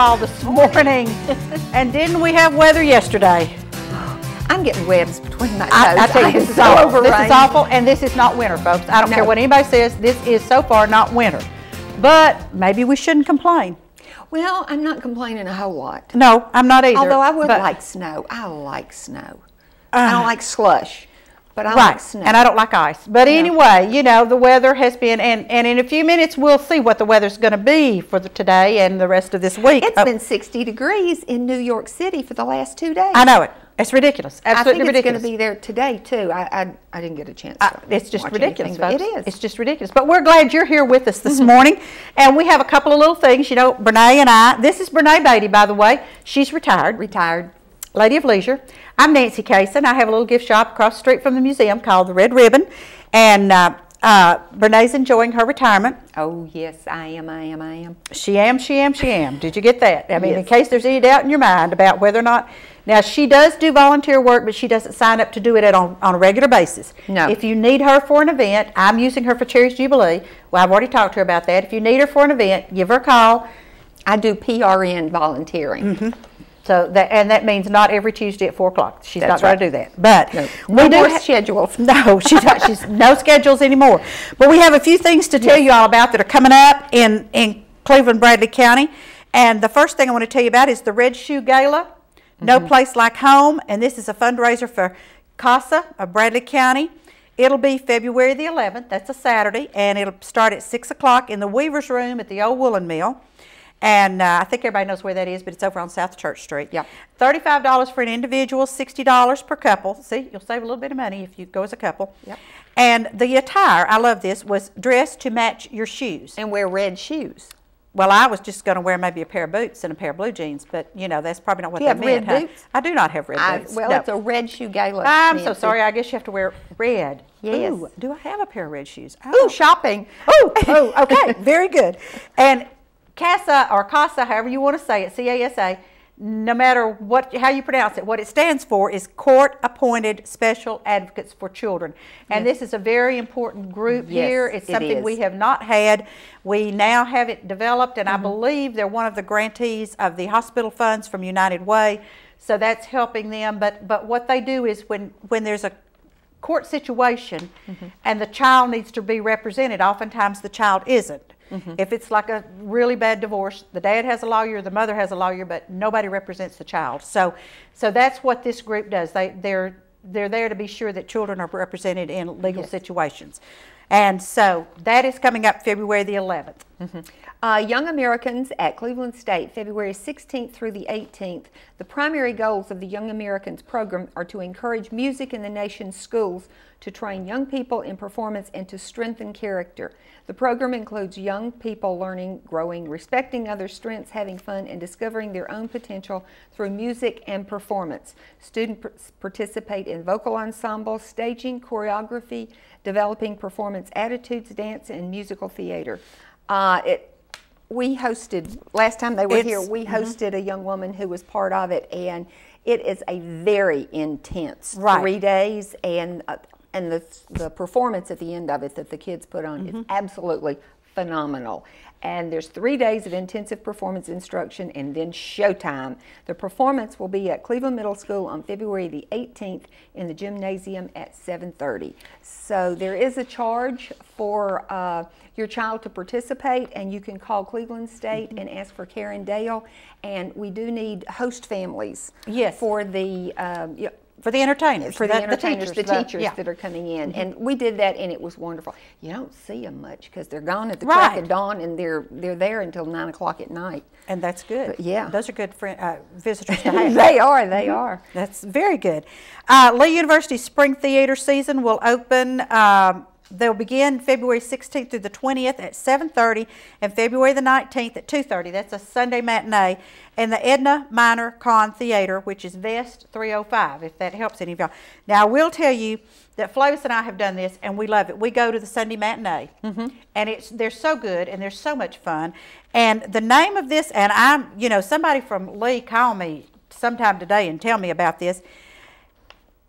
all this morning. and didn't we have weather yesterday? I'm getting webs between my toes. I, I tell you, this is, so awful. this is awful, and this is not winter, folks. I don't No. care what anybody says. This is so far not winter. But maybe we shouldn't complain. Well, I'm not complaining a whole lot. No, I'm not either. Although I would but- like snow. I like snow. I don't uh. like slush, but I Right, like snow. and I don't like ice. But anyway, you know, the weather has been, and, and in a few minutes we'll see what the weather's going to be for the, today and the rest of this week. It's Oh, been 60 degrees in New York City for the last two days. I know it. It's ridiculous. I Absolutely think it's going to be there today too. I, I I didn't get a chance. To it's just ridiculous, anything. It is. It's just ridiculous. But we're glad you're here with us this mm-hmm. morning. And we have a couple of little things. You know, Brene and I, this is Brene Beatty, by the way. She's retired, retired. Lady of Leisure. I'm Nancy Kaysen. I have a little gift shop across the street from the museum called the Red Ribbon. And uh, uh, Brene's enjoying her retirement. Oh yes, I am. I am. I am. She am, she am, she am. Did you get that? I mean, in case there's any doubt in your mind about whether or not. Now, she does do volunteer work, but she doesn't sign up to do it at, on, on a regular basis. No. If you need her for an event, I'm using her for Cherry's Jubilee. Well, I've already talked to her about that. If you need her for an event, give her a call. I do PRN volunteering. Mm-hmm. So that, and that means not every Tuesday at four o'clock. She's That's not going to do that. But No, we no do more schedules. No, she's not. She's no schedules anymore. But we have a few things to tell you all about that are coming up in in Cleveland, Bradley County. And the first thing I want to tell you about is the Red Shoe Gala. No mm-hmm. place like home, and this is a fundraiser for CASA of Bradley County. It'll be February the 11th. That's a Saturday, and it'll start at six o'clock in the Weaver's Room at the old woolen mill. And uh, I think everybody knows where that is, but it's over on South Church Street. Yeah. Thirty-five dollars for an individual, sixty dollars per couple. See, you'll save a little bit of money if you go as a couple. Yep. And the attire, I love this, was dressed to match your shoes. And wear red shoes. Well, I was just going to wear maybe a pair of boots and a pair of blue jeans, but you know that's probably not what you they have meant. red huh? boots? I do not have red I, boots. well, no. it's a red shoe gala. I'm so sorry. I guess you have to wear red. Yes. Ooh, do I have a pair of red shoes? I Ooh, shopping. Oh, oh, okay, very good. And CASA or CASA, however you want to say it, C-A-S-A, no matter what how you pronounce it, what it stands for is Court Appointed Special Advocates for Children. And this is a very important group Yes, here. It's something is. we have not had. We now have it developed, and Mm-hmm. I believe they're one of the grantees of the hospital funds from United Way. So that's helping them. But but what they do is when when there's a court situation Mm-hmm. and the child needs to be represented, oftentimes the child isn't. Mm-hmm. If it's like a really bad divorce, the dad has a lawyer, the mother has a lawyer, but nobody represents the child. So, so that's what this group does. They, they're, they're there to be sure that children are represented in legal Yes. situations. And so that is coming up February the 11th. Uh, Young Americans at Cleveland State, February 16th through the 18th. The primary goals of the Young Americans program are to encourage music in the nation's schools, to train young people in performance, and to strengthen character. The program includes young people learning, growing, respecting other strengths, having fun, and discovering their own potential through music and performance. Students par- participate in vocal ensembles, staging, choreography, developing performance attitudes, dance, and musical theater. Uh, it, we hosted last time they were It's- here. We hosted a young woman who was part of it, and it is a very intense Right. three days, and uh, and the the performance at the end of it that the kids put on Mm-hmm. is absolutely phenomenal. And there's three days of intensive performance instruction and then showtime. The performance will be at Cleveland Middle School on February the 18th in the gymnasium at 7:30. So there is a charge for uh, your child to participate, and you can call Cleveland State Mm-hmm. and ask for Karen Dale. And we do need host families Yes. for the um, For the entertainers. for the, the entertainers, the teachers, yeah. that are coming in, and we did that, and it was wonderful. You don't see them much because they're gone at the Right. crack of dawn, and they're they're there until nine o'clock at night. And that's good. But, yeah. Those are good friend, uh, visitors to have. they are, they are. That's very good. Uh, Lee University's spring theater season will open. Um, they'll begin February 16th through the 20th at 7:30, and February the 19th at 2:30. That's a Sunday matinee in the Edna Minor Conn Theater, which is Vest 305. If that helps any of y'all. Now I will tell you that Flavis and I have done this, and we love it. We go to the Sunday matinee, mm-hmm. and it's they're so good and they're so much fun. And the name of this, and I'm, you know, somebody from Lee call me sometime today and tell me about this.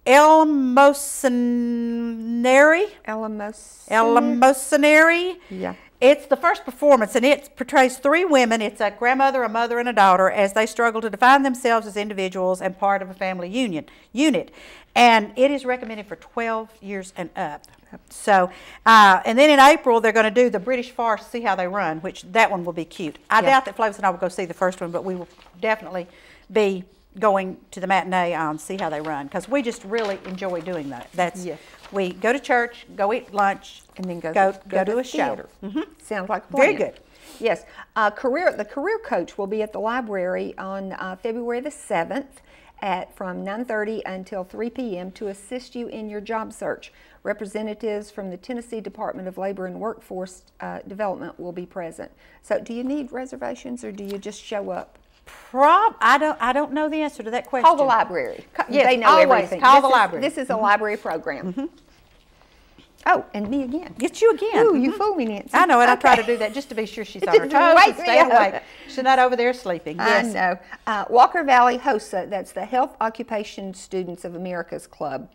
Elmocenary, Elamos. Elmocenary Yeah. It's the first performance, and it portrays three women. It's a grandmother, a mother, and a daughter as they struggle to define themselves as individuals and part of a family union unit. And it is recommended for 12 years and up. So, uh, and then in April they're going to do the British farce, see how they run, which that one will be cute. I Yeah. doubt that Flavis and I will go see the first one, but we will definitely be going to the matinee on see how they run because we just really enjoy doing that. That's Yes. we go to church, go eat lunch, and then go go, to, go to a theater. show. Sounds like a plan. Very good. Yes, uh, career. The career coach will be at the library on uh, February the seventh at from 9:30 until 3 p.m. to assist you in your job search. Representatives from the Tennessee Department of Labor and Workforce uh, Development will be present. So, do you need reservations or do you just show up? Prob I don't I don't know the answer to that question. Call the library. Co- Yes, they know always everything. call This the is- library. This is a library program. Oh, and me again. It's you again. Ooh, you Mhm. fool me, Nancy. I know, and I try to do that just to be sure she's on her toes and stay awake. She's not over there sleeping. Yes. I know. Uh, Walker Valley HOSA, that's the Health Occupation Students of America's Club,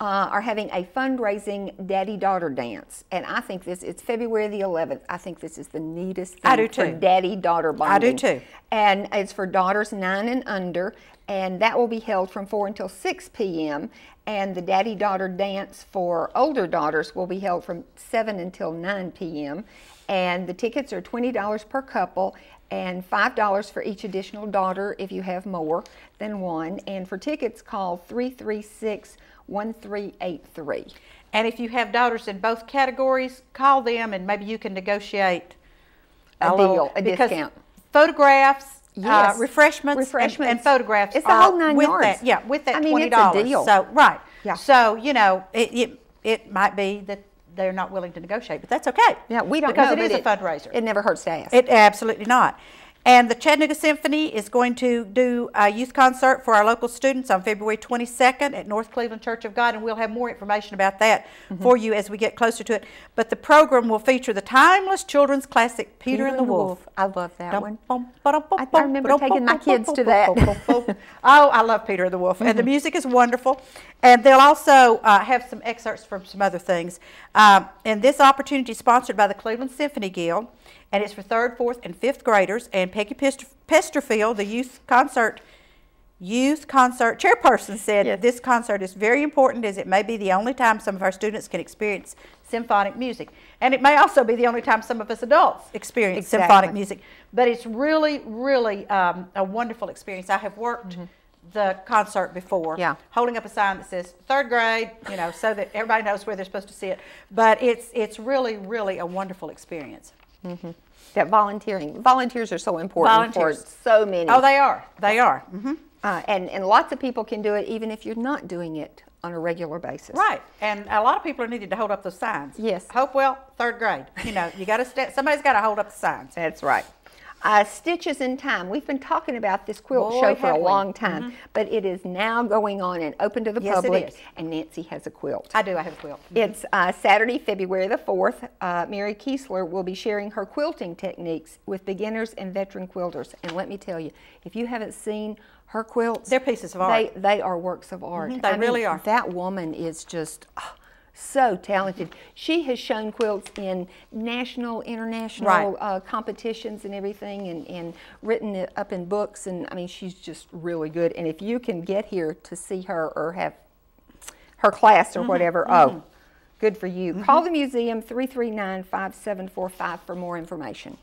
uh, are having a fundraising daddy daughter dance. And I think this, it's February the 11th. I think this is the neatest thing I do for too. daddy daughter I do too. And it's for daughters nine and under. And that will be held from 4 until 6 p.m. And the daddy daughter dance for older daughters will be held from 7 until 9 p.m. And the tickets are $20 per couple and $5 for each additional daughter if you have more than one. And for tickets, call 336 1383. And if you have daughters in both categories, call them and maybe you can negotiate A little- deal, a because discount. Photographs, Yes. uh, refreshments, and- Refreshments. And, photographs. It's the whole nine with yards. That, yeah, with that I mean, twenty a dollars. So right. Yeah. So you know, it, it it might be that they're not willing to negotiate, but that's okay. Yeah, we don't because know. it is a fundraiser. It never hurts to ask. It absolutely not. And the Chattanooga Symphony is going to do a youth concert for our local students on February 22nd at North Cleveland Church of God, and we'll have more information about that Mm-hmm. for you as we get closer to it. But the program will feature the timeless children's classic Peter, and the Wolf. I love that one. Dum, ba-dum, I- I remember taking my kids to that. oh, I love Peter and the Wolf, and the music is wonderful. And they'll also uh, have some excerpts from some other things. Um, and this opportunity is sponsored by the Cleveland Symphony Guild, and it's for third, fourth, and fifth graders. And Peggy Pesterfield, the youth concert youth concert chairperson said Yes. this concert is very important as it may be the only time some of our students can experience symphonic music and it may also be the only time some of us adults experience Exactly. symphonic music but it's really really um, a wonderful experience i have worked the concert before. Yeah. holding up a sign that says third grade you know so that everybody knows where they're supposed to sit but it's it's really really a wonderful experience that volunteering. Volunteers are so important Volunteers. for so many. oh they are they are hmm uh, and, and lots of people can do it even if you're not doing it on a regular basis. Right, and a lot of people are needed to hold up the signs. Yes. Hopewell, third grade. You know, you got to somebody's got to hold up the signs. That's right. Uh, Stitches in Time. We've been talking about this quilt Boy, show for a. Mm-hmm. long time, but it is now going on and open to the Yes, it public. is. And Nancy has a quilt. I do. I have a quilt. It's uh, Saturday, February the 4th. Uh, Mary Kiesler will be sharing her quilting techniques with beginners and veteran quilters. And let me tell you, if you haven't seen her quilts, They're pieces of art. they are works of art. Mhm, they I mean, really are. That woman is just ah, so talented. She has shown quilts in national, international Right. uh, competitions and everything and, and written it up in books. And I mean, she's just really good. And if you can get here to see her or have her class or mm-hmm, whatever, mm-hmm. oh, good for you. Mm-hmm. Call the museum 339 5745 for more information.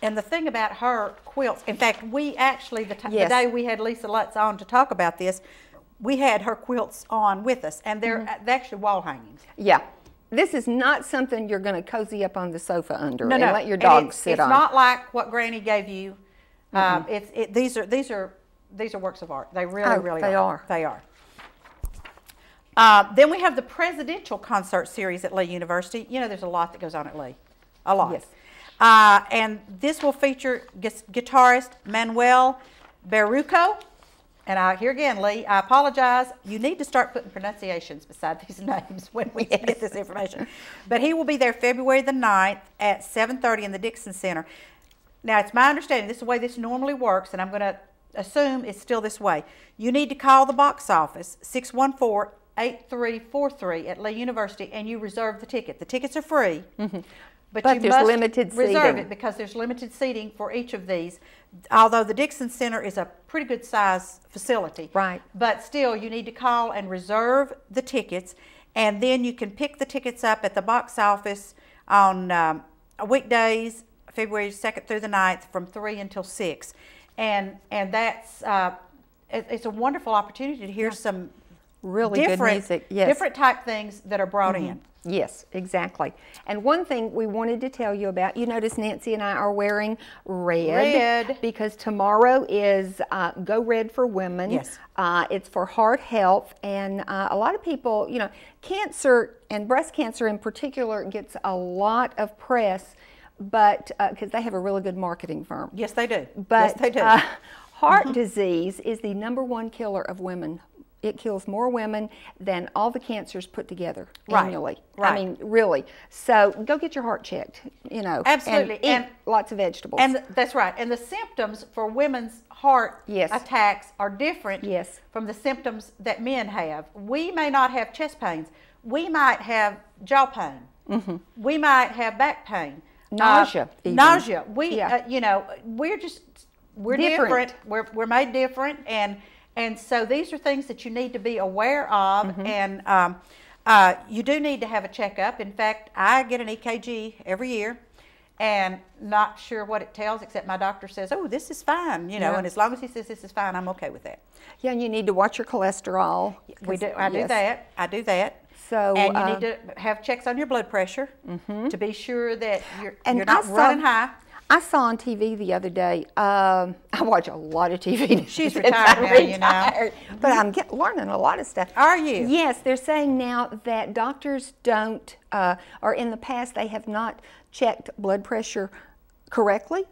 And the thing about her quilts, in fact, we actually the, Yes. the day we had Lisa Lutz on to talk about this, we had her quilts on with us, and they're, Mm-hmm. they're actually wall hangings. Yeah. This is not something you're going to cozy up on the sofa under No, and no, let your dog it's, sit it's on. not like what Granny gave you. Um, it's it, these are these are these are works of art. They really, Oh, really they are. They are. Uh, then we have the presidential concert series at Lee University. You know, there's a lot that goes on at Lee, a lot. Yes. Uh, and this will feature gu- guitarist Manuel Barrueco. And I, here again, Lee, I apologize. You need to start putting pronunciations beside these names when we get this information. But he will be there February the 9th at 7.30 in the Dixon Center. Now, it's my understanding, this is the way this normally works, and I'm going to assume it's still this way. You need to call the box office, 614-8343 at Lee University, and you reserve the ticket. The tickets are free. Mm-hmm. But, But you there's must limited reserve seating. it because there's limited seating for each of these. Although the Dixon Center is a pretty good size facility. Right. But still, you need to call and reserve the tickets, and then you can pick the tickets up at the box office on um, weekdays, February 2nd through the 9th, from 3 until 6. And, and that's, uh, it, it's a wonderful opportunity to hear some Really good different, music, yes. different type things that are brought in. Yes, exactly. And one thing we wanted to tell you about, you notice Nancy and I are wearing red. Red. Because tomorrow is uh, Go Red for Women. Yes. Uh, it's for heart health. And uh, a lot of people, you know, cancer and breast cancer in particular gets a lot of press, but because they have a really good marketing firm. Yes, they do. But yes, they do. uh, heart disease is the number one killer of women. It kills more women than all the cancers put together Right, annually. right. I mean, really. So go get your heart checked. You know, Absolutely, and eat and- lots of vegetables. And that's right. And the symptoms for women's heart Yes. attacks are different Yes. from the symptoms that men have. We may not have chest pains. We might have jaw pain. Mm -hmm. We might have back pain. Mm-hmm. Nausea, Uh, nausea. We, Yeah. uh, you know, we're just we're Different. different. We're we're made different, and and so these are things that you need to be aware of, Mm-hmm. and um, uh, you do need to have a checkup. In fact, I get an EKG every year and not sure what it tells except my doctor says oh this is fine you know Yeah. and as long as he says this is fine i'm okay with that yeah, and you need to watch your cholesterol. we do i do that i do that So, and you uh, need to have checks on your blood pressure to be sure that you're, And you're not saw- running high I saw on TV the other day. Um, I watch a lot of TV. She's retired now, you know. But I'm get, learning a lot of stuff. Are you? Yes, they're saying now that doctors don't, uh, or in the past they have not checked blood pressure correctly.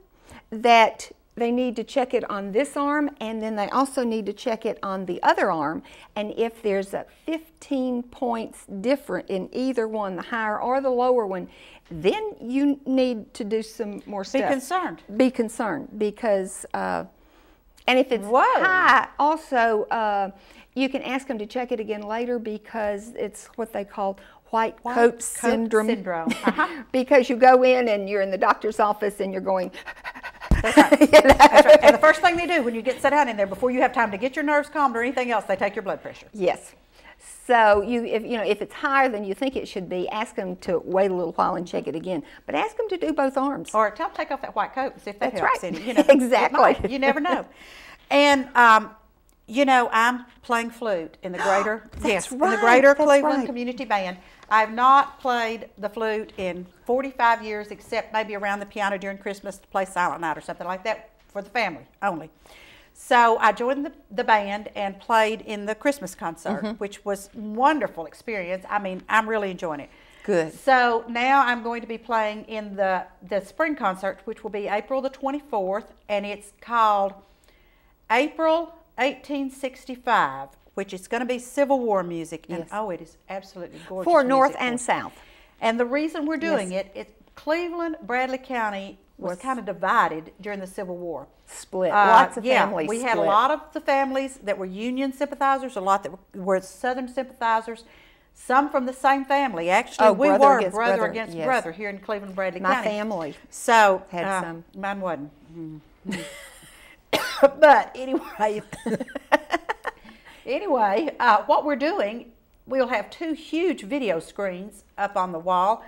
That they need to check it on this arm, and then they also need to check it on the other arm. And if there's a 15 points different in either one, the higher or the lower one, then you need to do some more stuff. be concerned Be concerned because, uh, and if it's Whoa. high, also uh, you can ask them to check it again later because it's what they call white, White coat, coat syndrome. syndrome. Uh-huh. because you go in and you're in the doctor's office and you're going. That's right. you know? That's right. and the first thing they do when you get set down in there before you have time to get your nerves calmed or anything else they take your blood pressure Yes. So you, if you know, if it's higher than you think it should be, ask them to wait a little while and check it again. But ask them to do both arms. Or tell them take off that white coat and see if that That's helps right. any. You know, Exactly. You never know. And um, you know, I'm playing flute in the greater yes, in the greater That's Cleveland right. Community Band. I've not played the flute in 45 years, except maybe around the piano during Christmas to play Silent Night or something like that for the family only. So I joined the, the band and played in the Christmas concert, Mm-hmm. which was wonderful experience. I mean, I'm really enjoying it. Good. So now I'm going to be playing in the the spring concert, which will be April the 24th, and it's called April 1865, which is going to be Civil War music. And Yes. oh, it is absolutely gorgeous. For North and South. And the reason we're doing Yes. it, it Cleveland, Bradley County was, kind of divided during the Civil War. Split. Uh, Lots of yeah, families. We had a lot of the families that were Union sympathizers, a lot that were, were Southern sympathizers, some from the same family. Actually, Oh, we brother were against brother, brother, against yes. brother here in Cleveland, Bradley My County. family So had uh, some. Mine wasn't. But anyway, anyway, uh, what we're doing, we'll have two huge video screens up on the wall,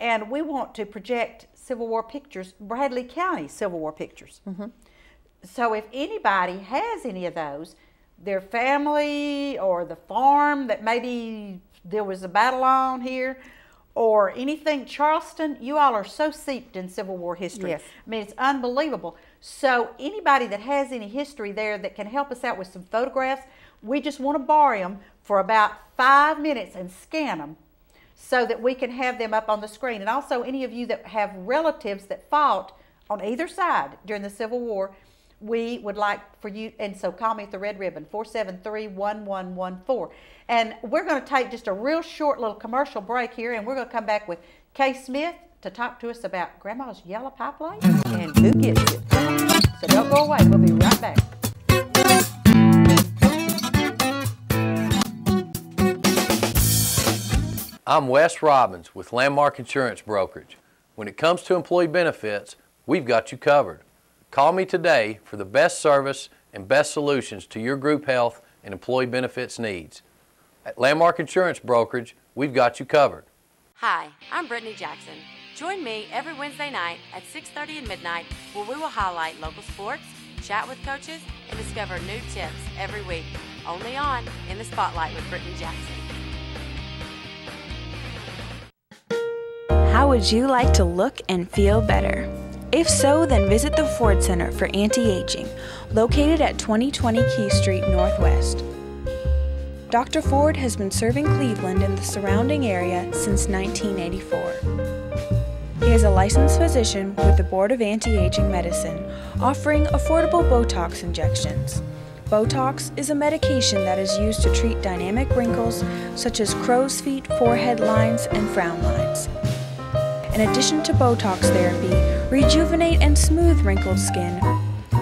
and we want to project Civil War pictures, Bradley County Civil War pictures. Mm-hmm. So if anybody has any of those, their family or the farm that maybe there was a battle on here, or anything, Charleston, you all are so seeped in Civil War history. Yes. I mean, it's unbelievable. So anybody that has any history there that can help us out with some photographs, we just want to borrow them for about five minutes and scan them so that we can have them up on the screen. And also, any of you that have relatives that fought on either side during the Civil War, we would like for you, and so call me at the Red Ribbon, 473 1114. And we're going to take just a real short little commercial break here, and we're going to come back with Kay Smith to talk to us about Grandma's yellow pipeline and who gets it. So don't go away, we'll be right back. I'm Wes Robbins with Landmark Insurance Brokerage. When it comes to employee benefits, we've got you covered. Call me today for the best service and best solutions to your group health and employee benefits needs. At Landmark Insurance Brokerage, we've got you covered. Hi, I'm Brittany Jackson. Join me every Wednesday night at 6:30 and midnight where we will highlight local sports, chat with coaches, and discover new tips every week. Only on In the Spotlight with Brittany Jackson. How would you like to look and feel better? If so, then visit the Ford Center for Anti-Aging, located at 2020 Keith Street Northwest. Dr. Ford has been serving Cleveland and the surrounding area since 1984. He is a licensed physician with the Board of Anti-Aging Medicine, offering affordable Botox injections. Botox is a medication that is used to treat dynamic wrinkles such as crow's feet, forehead lines, and frown lines. In addition to Botox therapy, rejuvenate and smooth wrinkled skin.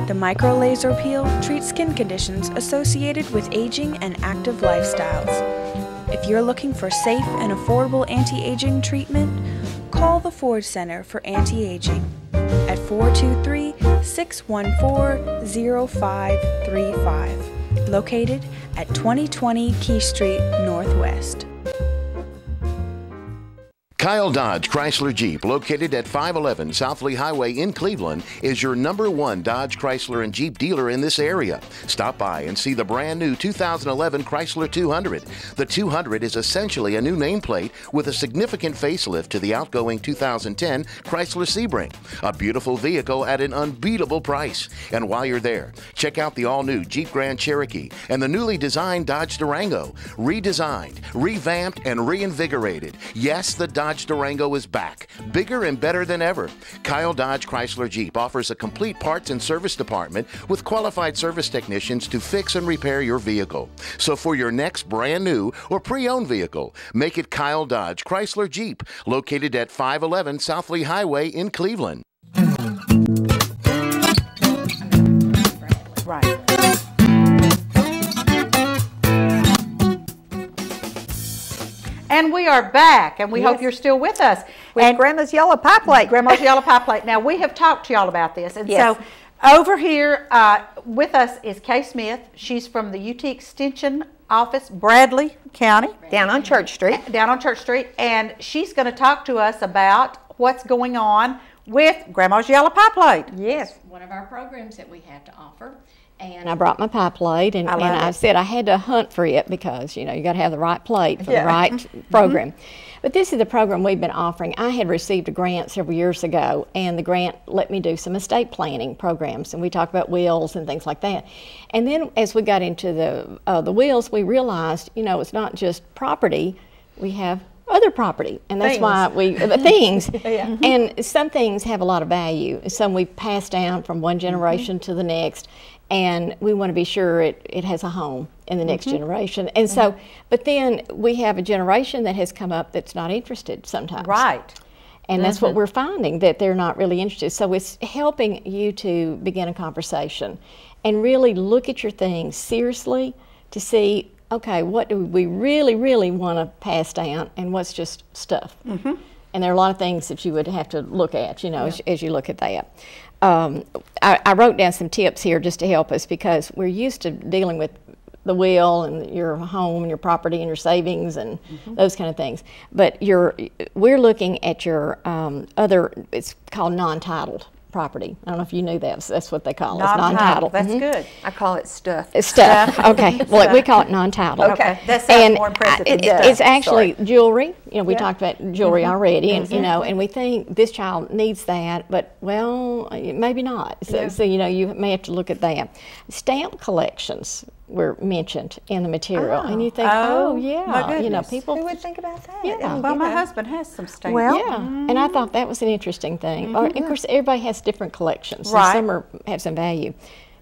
The micro laser peel treats skin conditions associated with aging and active lifestyles. If you're looking for safe and affordable anti-aging treatment, call the Ford Center for Anti-Aging at 423-614-0535, located at 2020 Keith Street Northwest. Kyle Dodge Chrysler Jeep, located at 511 South Lee Highway in Cleveland, is your number one Dodge Chrysler and Jeep dealer in this area. Stop by and see the brand new 2011 Chrysler 200. The 200 is essentially a new nameplate with a significant facelift to the outgoing 2010 Chrysler Sebring. A beautiful vehicle at an unbeatable price. And while you're there, check out the all new Jeep Grand Cherokee and the newly designed Dodge Durango. Redesigned, revamped, and reinvigorated. Yes, the Dodge Dodge Durango is back, bigger and better than ever. Kyle Dodge Chrysler Jeep offers a complete parts and service department with qualified service technicians to fix and repair your vehicle. So for your next brand new or pre-owned vehicle, make it Kyle Dodge Chrysler Jeep, located at 511 South Lee Highway in Cleveland. And we are back, and we hope you're still with us. With and Grandma's yellow pie plate. Grandma's yellow pie plate. Now we have talked to y'all about this, and Yes. so over here uh, with us is Kay Smith. She's from the UT Extension Office, Bradley County, Down on Church Street. down on Church Street, and she's going to talk to us about what's going on with Grandma's yellow pie plate. Yes. one of our programs that we have to offer. And I brought my pie plate, and, I and I said I had to hunt for it because you know you got to have the right plate for Yeah. the right program. But this is the program we've been offering. I had received a grant several years ago, and the grant let me do some estate planning programs, and we talk about wills and things like that. And then as we got into the uh, the wills, we realized you know it's not just property; we have other property, and that's why we uh, things. And some things have a lot of value. Some we pass down from one generation to the next, and we want to be sure it, it has a home in the next mm-hmm. generation. And mm-hmm. so, but then we have a generation that has come up that's not interested sometimes. Right. And that's what mm-hmm. we're finding that they're not really interested. So it's helping you to begin a conversation and really look at your things seriously to see, okay, what do we really, really want to pass down and what's just stuff. Mm-hmm. And there are a lot of things that you would have to look at, you know, as, as you look at that. Um, I, I wrote down some tips here just to help us because we're used to dealing with the will and your home and your property and your savings and those kind of things. But you're, we're looking at your um, other, it's called non-titled property. I don't know if you knew that. That's what they call it. It's Non-titled. non-titled. That's Mhm. good. I call it stuff. It's stuff. okay. Well, we call it non-titled. Okay. That sounds and more impressive I- than it- stuff. It's actually jewelry. You know, we Yeah. talked about jewelry already, and you know, and we think this child needs that, but well, maybe not. So, so you know, you may have to look at that. Stamp collections were mentioned in the material, and you think, Oh, oh, oh my yeah, you know, people Who would think about that? Yeah. Well, my Yeah. husband has some stamps. Well, yeah, and I thought that was an interesting thing. Or, of mm-hmm. course, everybody has different collections. and Right. Some are, have some value.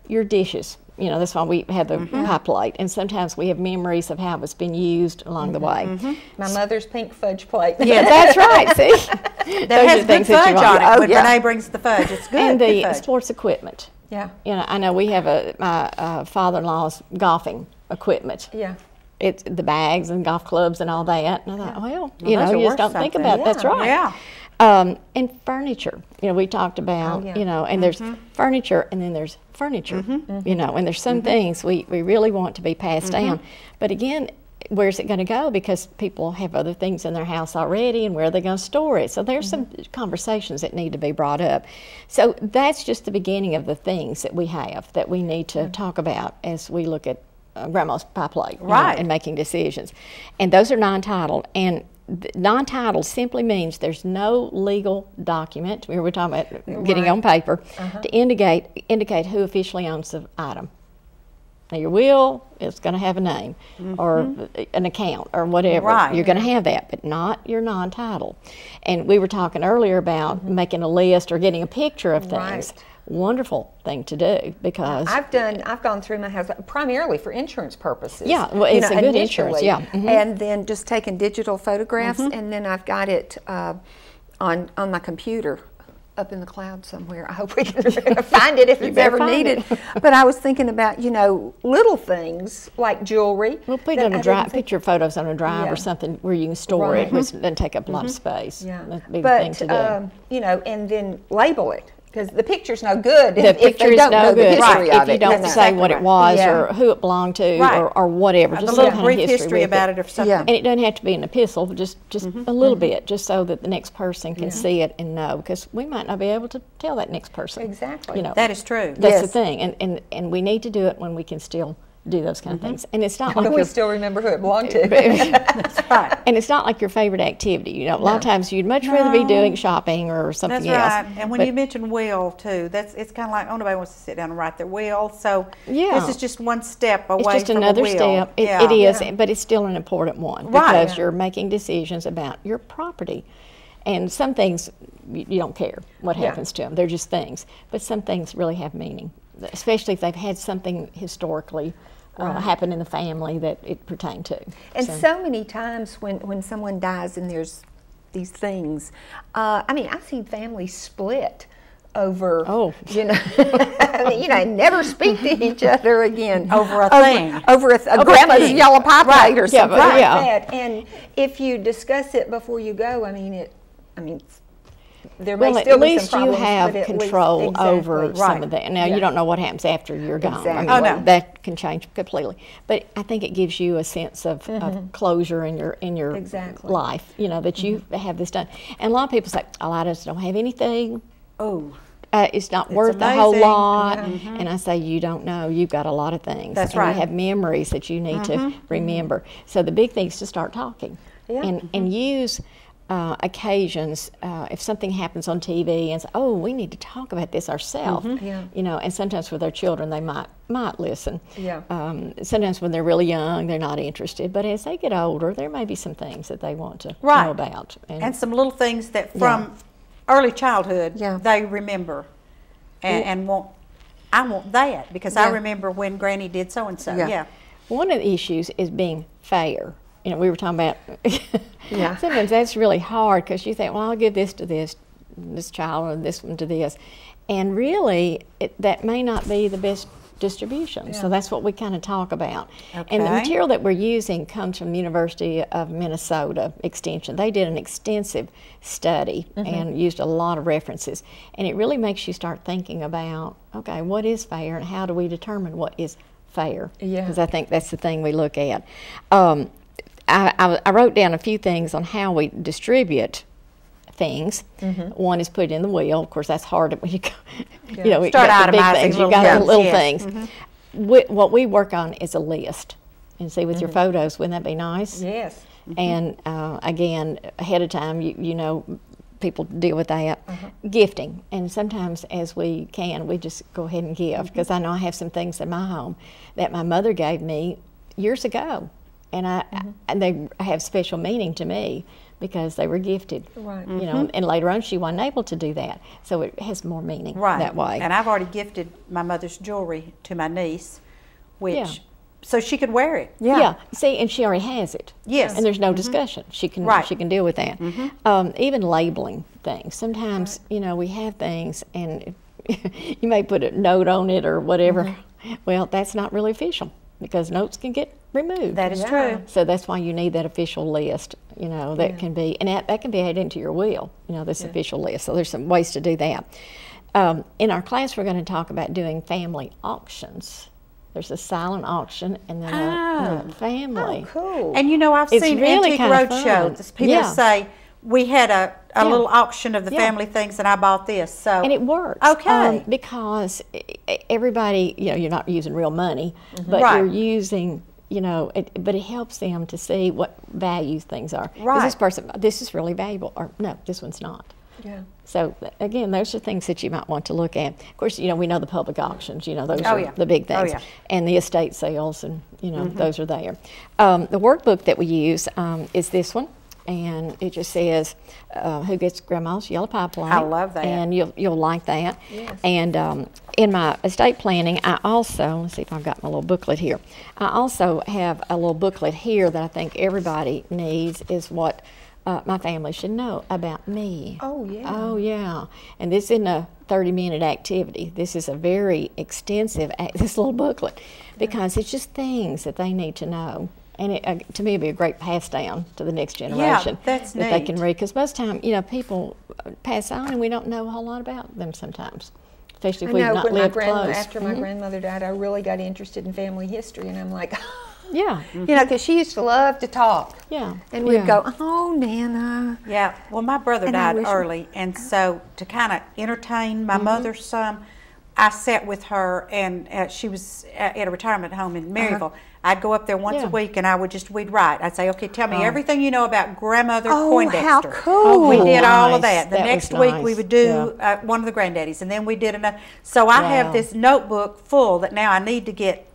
Your dishes, you know, that's why we have the mm-hmm. pie plate, and sometimes we have memories of how it's been used along the mm-hmm. way. My mother's pink fudge plate. Yeah, that's right. See, That Those are has good things that you fudge want. on it Oh, when yeah. Renee brings the fudge. It's good. and good the fudge. sports equipment. Yeah. You know, I know we have a my uh, father-in-law's golfing equipment. Yeah. It's the bags and golf clubs and all that. And I thought, well, you know, you just don't think something. about. That's right. Yeah. Um, and furniture, you know, we talked about, Oh, yeah. you know, and there's furniture and then there's furniture, you know, and there's some things we, we really want to be passed down. But again, where's it going to go? Because people have other things in their house already, and where are they going to store it? So there's some mm-hmm. conversations that need to be brought up. So that's just the beginning of the things that we have that we need to mm-hmm. talk about as we look at uh, grandma's pie plate you know, Right. and making decisions. And those are non-titled. And non-titled simply means there's no legal document. We were talking about getting on paper uh-huh. to indicate indicate who officially owns the item. Now, your will is going to have a name or an account or whatever. Right. You're going to have that, but not your non-title. And we were talking earlier about making a list or getting a picture of things. Right. Wonderful thing to do because I've done. I've gone through my house primarily for insurance purposes. Yeah, well, you it's a good insurance, yeah, mhm. and then just taking digital photographs, Mm-hmm. and then I've got it uh, on on my computer. Up in the cloud somewhere. I hope we can find it if it's better ever find needed. it. but I was thinking about, you know, little things like jewelry. Well, put on I a drive, think- put your photos on a drive Yeah. or something where you can store Right. it, which doesn't take up a lot of space. Yeah, That'd be the thing to do. um, you know, and then label it because the picture's no good. the if, if picture they is don't no good the history if you it. don't That's say exactly what it was Yeah. or who it belonged to Right. or, or whatever. A little some kind of brief history, history about it. it or something. Yeah. And it doesn't have to be an epistle, just just mm-hmm. a little mm-hmm. bit, just so that the next person can see it and know, because we might not be able to tell that next person. Exactly. You know, That is true. that's the thing, and, and and we need to do it when we can still do those kind of mm-hmm. things. And it's not like we still remember who it belonged to. That's right. and it's not like your favorite activity. You know, a lot of times you'd much rather be doing shopping or something That's else. right. And when But you mention will too, that's it's kind of like oh nobody wants to sit down and write their will. So Yeah. this is just one step away it's just from another step. It, yeah. it is, but it's still an important one Right. because you're making decisions about your property. And some things you, you don't care what Yeah. happens to them; they're just things. But some things really have meaning, especially if they've had something historically uh, happen in the family that it pertained to. And So- so many times when, when someone dies and there's these things, uh, I mean, I've seen families split over, Oh. you know, I mean, you know, never speak to each other again Over a thing. over a, th- a Over grandma's thing. yellow pie plate or Yeah, something but- like yeah. that. And if you discuss it before you go, I mean, it, I mean, there may Well, still at be some least you have at least- control over exactly. some of that. Now, Yeah. you don't know what happens after you're gone. I mean, Oh, no. That can change completely. But I think it gives you a sense of, of mm-hmm. closure in your in your Exactly. life, you know, that you mm-hmm. have this done. And a lot of people say, oh, I just don't have anything. Oh, Uh, it's not worth a whole amazing. lot. Mm-hmm. And I say, you don't know. You've got a lot of things. That's and right. You have memories that you need to remember. So the big thing is to start talking Yeah. and, and use uh, occasions uh, if something happens on TV and say, oh, we need to talk about this ourselves. Yeah. You know, and sometimes with their children, they might might listen. Yeah. Um, sometimes when they're really young, they're not interested. But as they get older, there may be some things that they want to Right. know about. and some little things that from early childhood Yeah. they remember, and, and want. I want that because I remember when Granny did so and so. Yeah. Yeah. One of the issues is being fair. You know, we were talking about. Yeah. Sometimes that's really hard because you think, well, I'll give this to this, this child, or this one to this, and really, it, that may not be the best distribution. So that's what we kind of talk about. Okay. And the material that we're using comes from University of Minnesota Extension. They did an extensive study Mm-hmm. and used a lot of references, and it really makes you start thinking about, okay, what is fair, and how do we determine what is fair? Yeah. Because I think that's the thing we look at. Um, I, I, I wrote down a few things on how we distribute things. Mm-hmm. One is put in the wheel. Of course, that's hard when you go, you know, we Start out the big things. You got the things, little yes. Mm-hmm. things. We, what we work on is a list. And see, with your Mm-hmm. photos, wouldn't that be nice? Yes. And uh, again, ahead of time, you, you know, people deal with that. Uh-huh. Gifting. And sometimes, as we can, we just go ahead and give. Mm-hmm. Because I know I have some things in my home that my mother gave me years ago. And I, Mm-hmm. and they have special meaning to me because they were gifted. Right. You know, and later on she wasn't able to do that, so it has more meaning Mm-hmm. Right. that way. And I've already gifted my mother's jewelry to my niece, which Yeah. so she could wear it. Yeah. See, and she already has it. Yes. And there's no discussion. She can Right. she can deal with that. Um, even labeling things. Sometimes you know we have things and you may put a note on it or whatever. Well, that's not really official. Because notes can get removed. That is Yeah. true. So that's why you need that official list, you know, that can be, and that, that can be added into your will, you know, this official list. So there's some ways to do that. Um, in our class, we're going to talk about doing family auctions. There's a silent auction and then a, a family. Cool. And you know, I've It's seen really Antique kinda Roadshow. People Yeah. say, we had a, a Yeah. little auction of the Yeah. family things and I bought this. So And it works. Okay. um, because everybody, you know, you're not using real money, but Right. you're using, you know, it, but it helps them to see what value things are. Right. This person, this is really valuable, or no, this one's not. Yeah. So again, those are things that you might want to look at. Of course, you know we know the public auctions. You know those Oh, are yeah. the big things, Oh, yeah. and the estate sales, and you know those are there. Um, the workbook that we use um, is this one, and it just says uh, who gets grandma's yellow pie plate. I love that. And you'll you'll like that. Yes. And um, in my estate planning, I also let's see if I've got my little booklet here. I also have a little booklet here that I think everybody needs is what uh, my family should know about me. Oh, yeah. Oh yeah. And this isn't a 30 minute activity. This is a very extensive this little booklet because it's just things that they need to know. And it, uh, to me, it'd be a great pass down to the next generation. that's that they can read. Because most time, you know, people uh, pass on and we don't know a whole lot about them sometimes, especially I if we've know not when my lived grandma, close. after my Mhm. grandmother died, I really got interested in family history, and I'm like, Yeah. you know, because she used to love to talk. Yeah. And we'd Yeah. go, oh, Nana. Yeah, well, my brother And died wish- early, and so to kind of entertain my Mm-hmm. mother some, I sat with her, and uh, she was at, at a retirement home in Maryville. I'd go up there once. Yeah. a week, and I would just we'd write. I'd say, "Okay, tell me everything you know about grandmother Oh, Poindexter." how cool. We did all of that. The That next was week we would do uh, one of the granddaddies, and then we did another. So I Wow. have this notebook full that now I need to get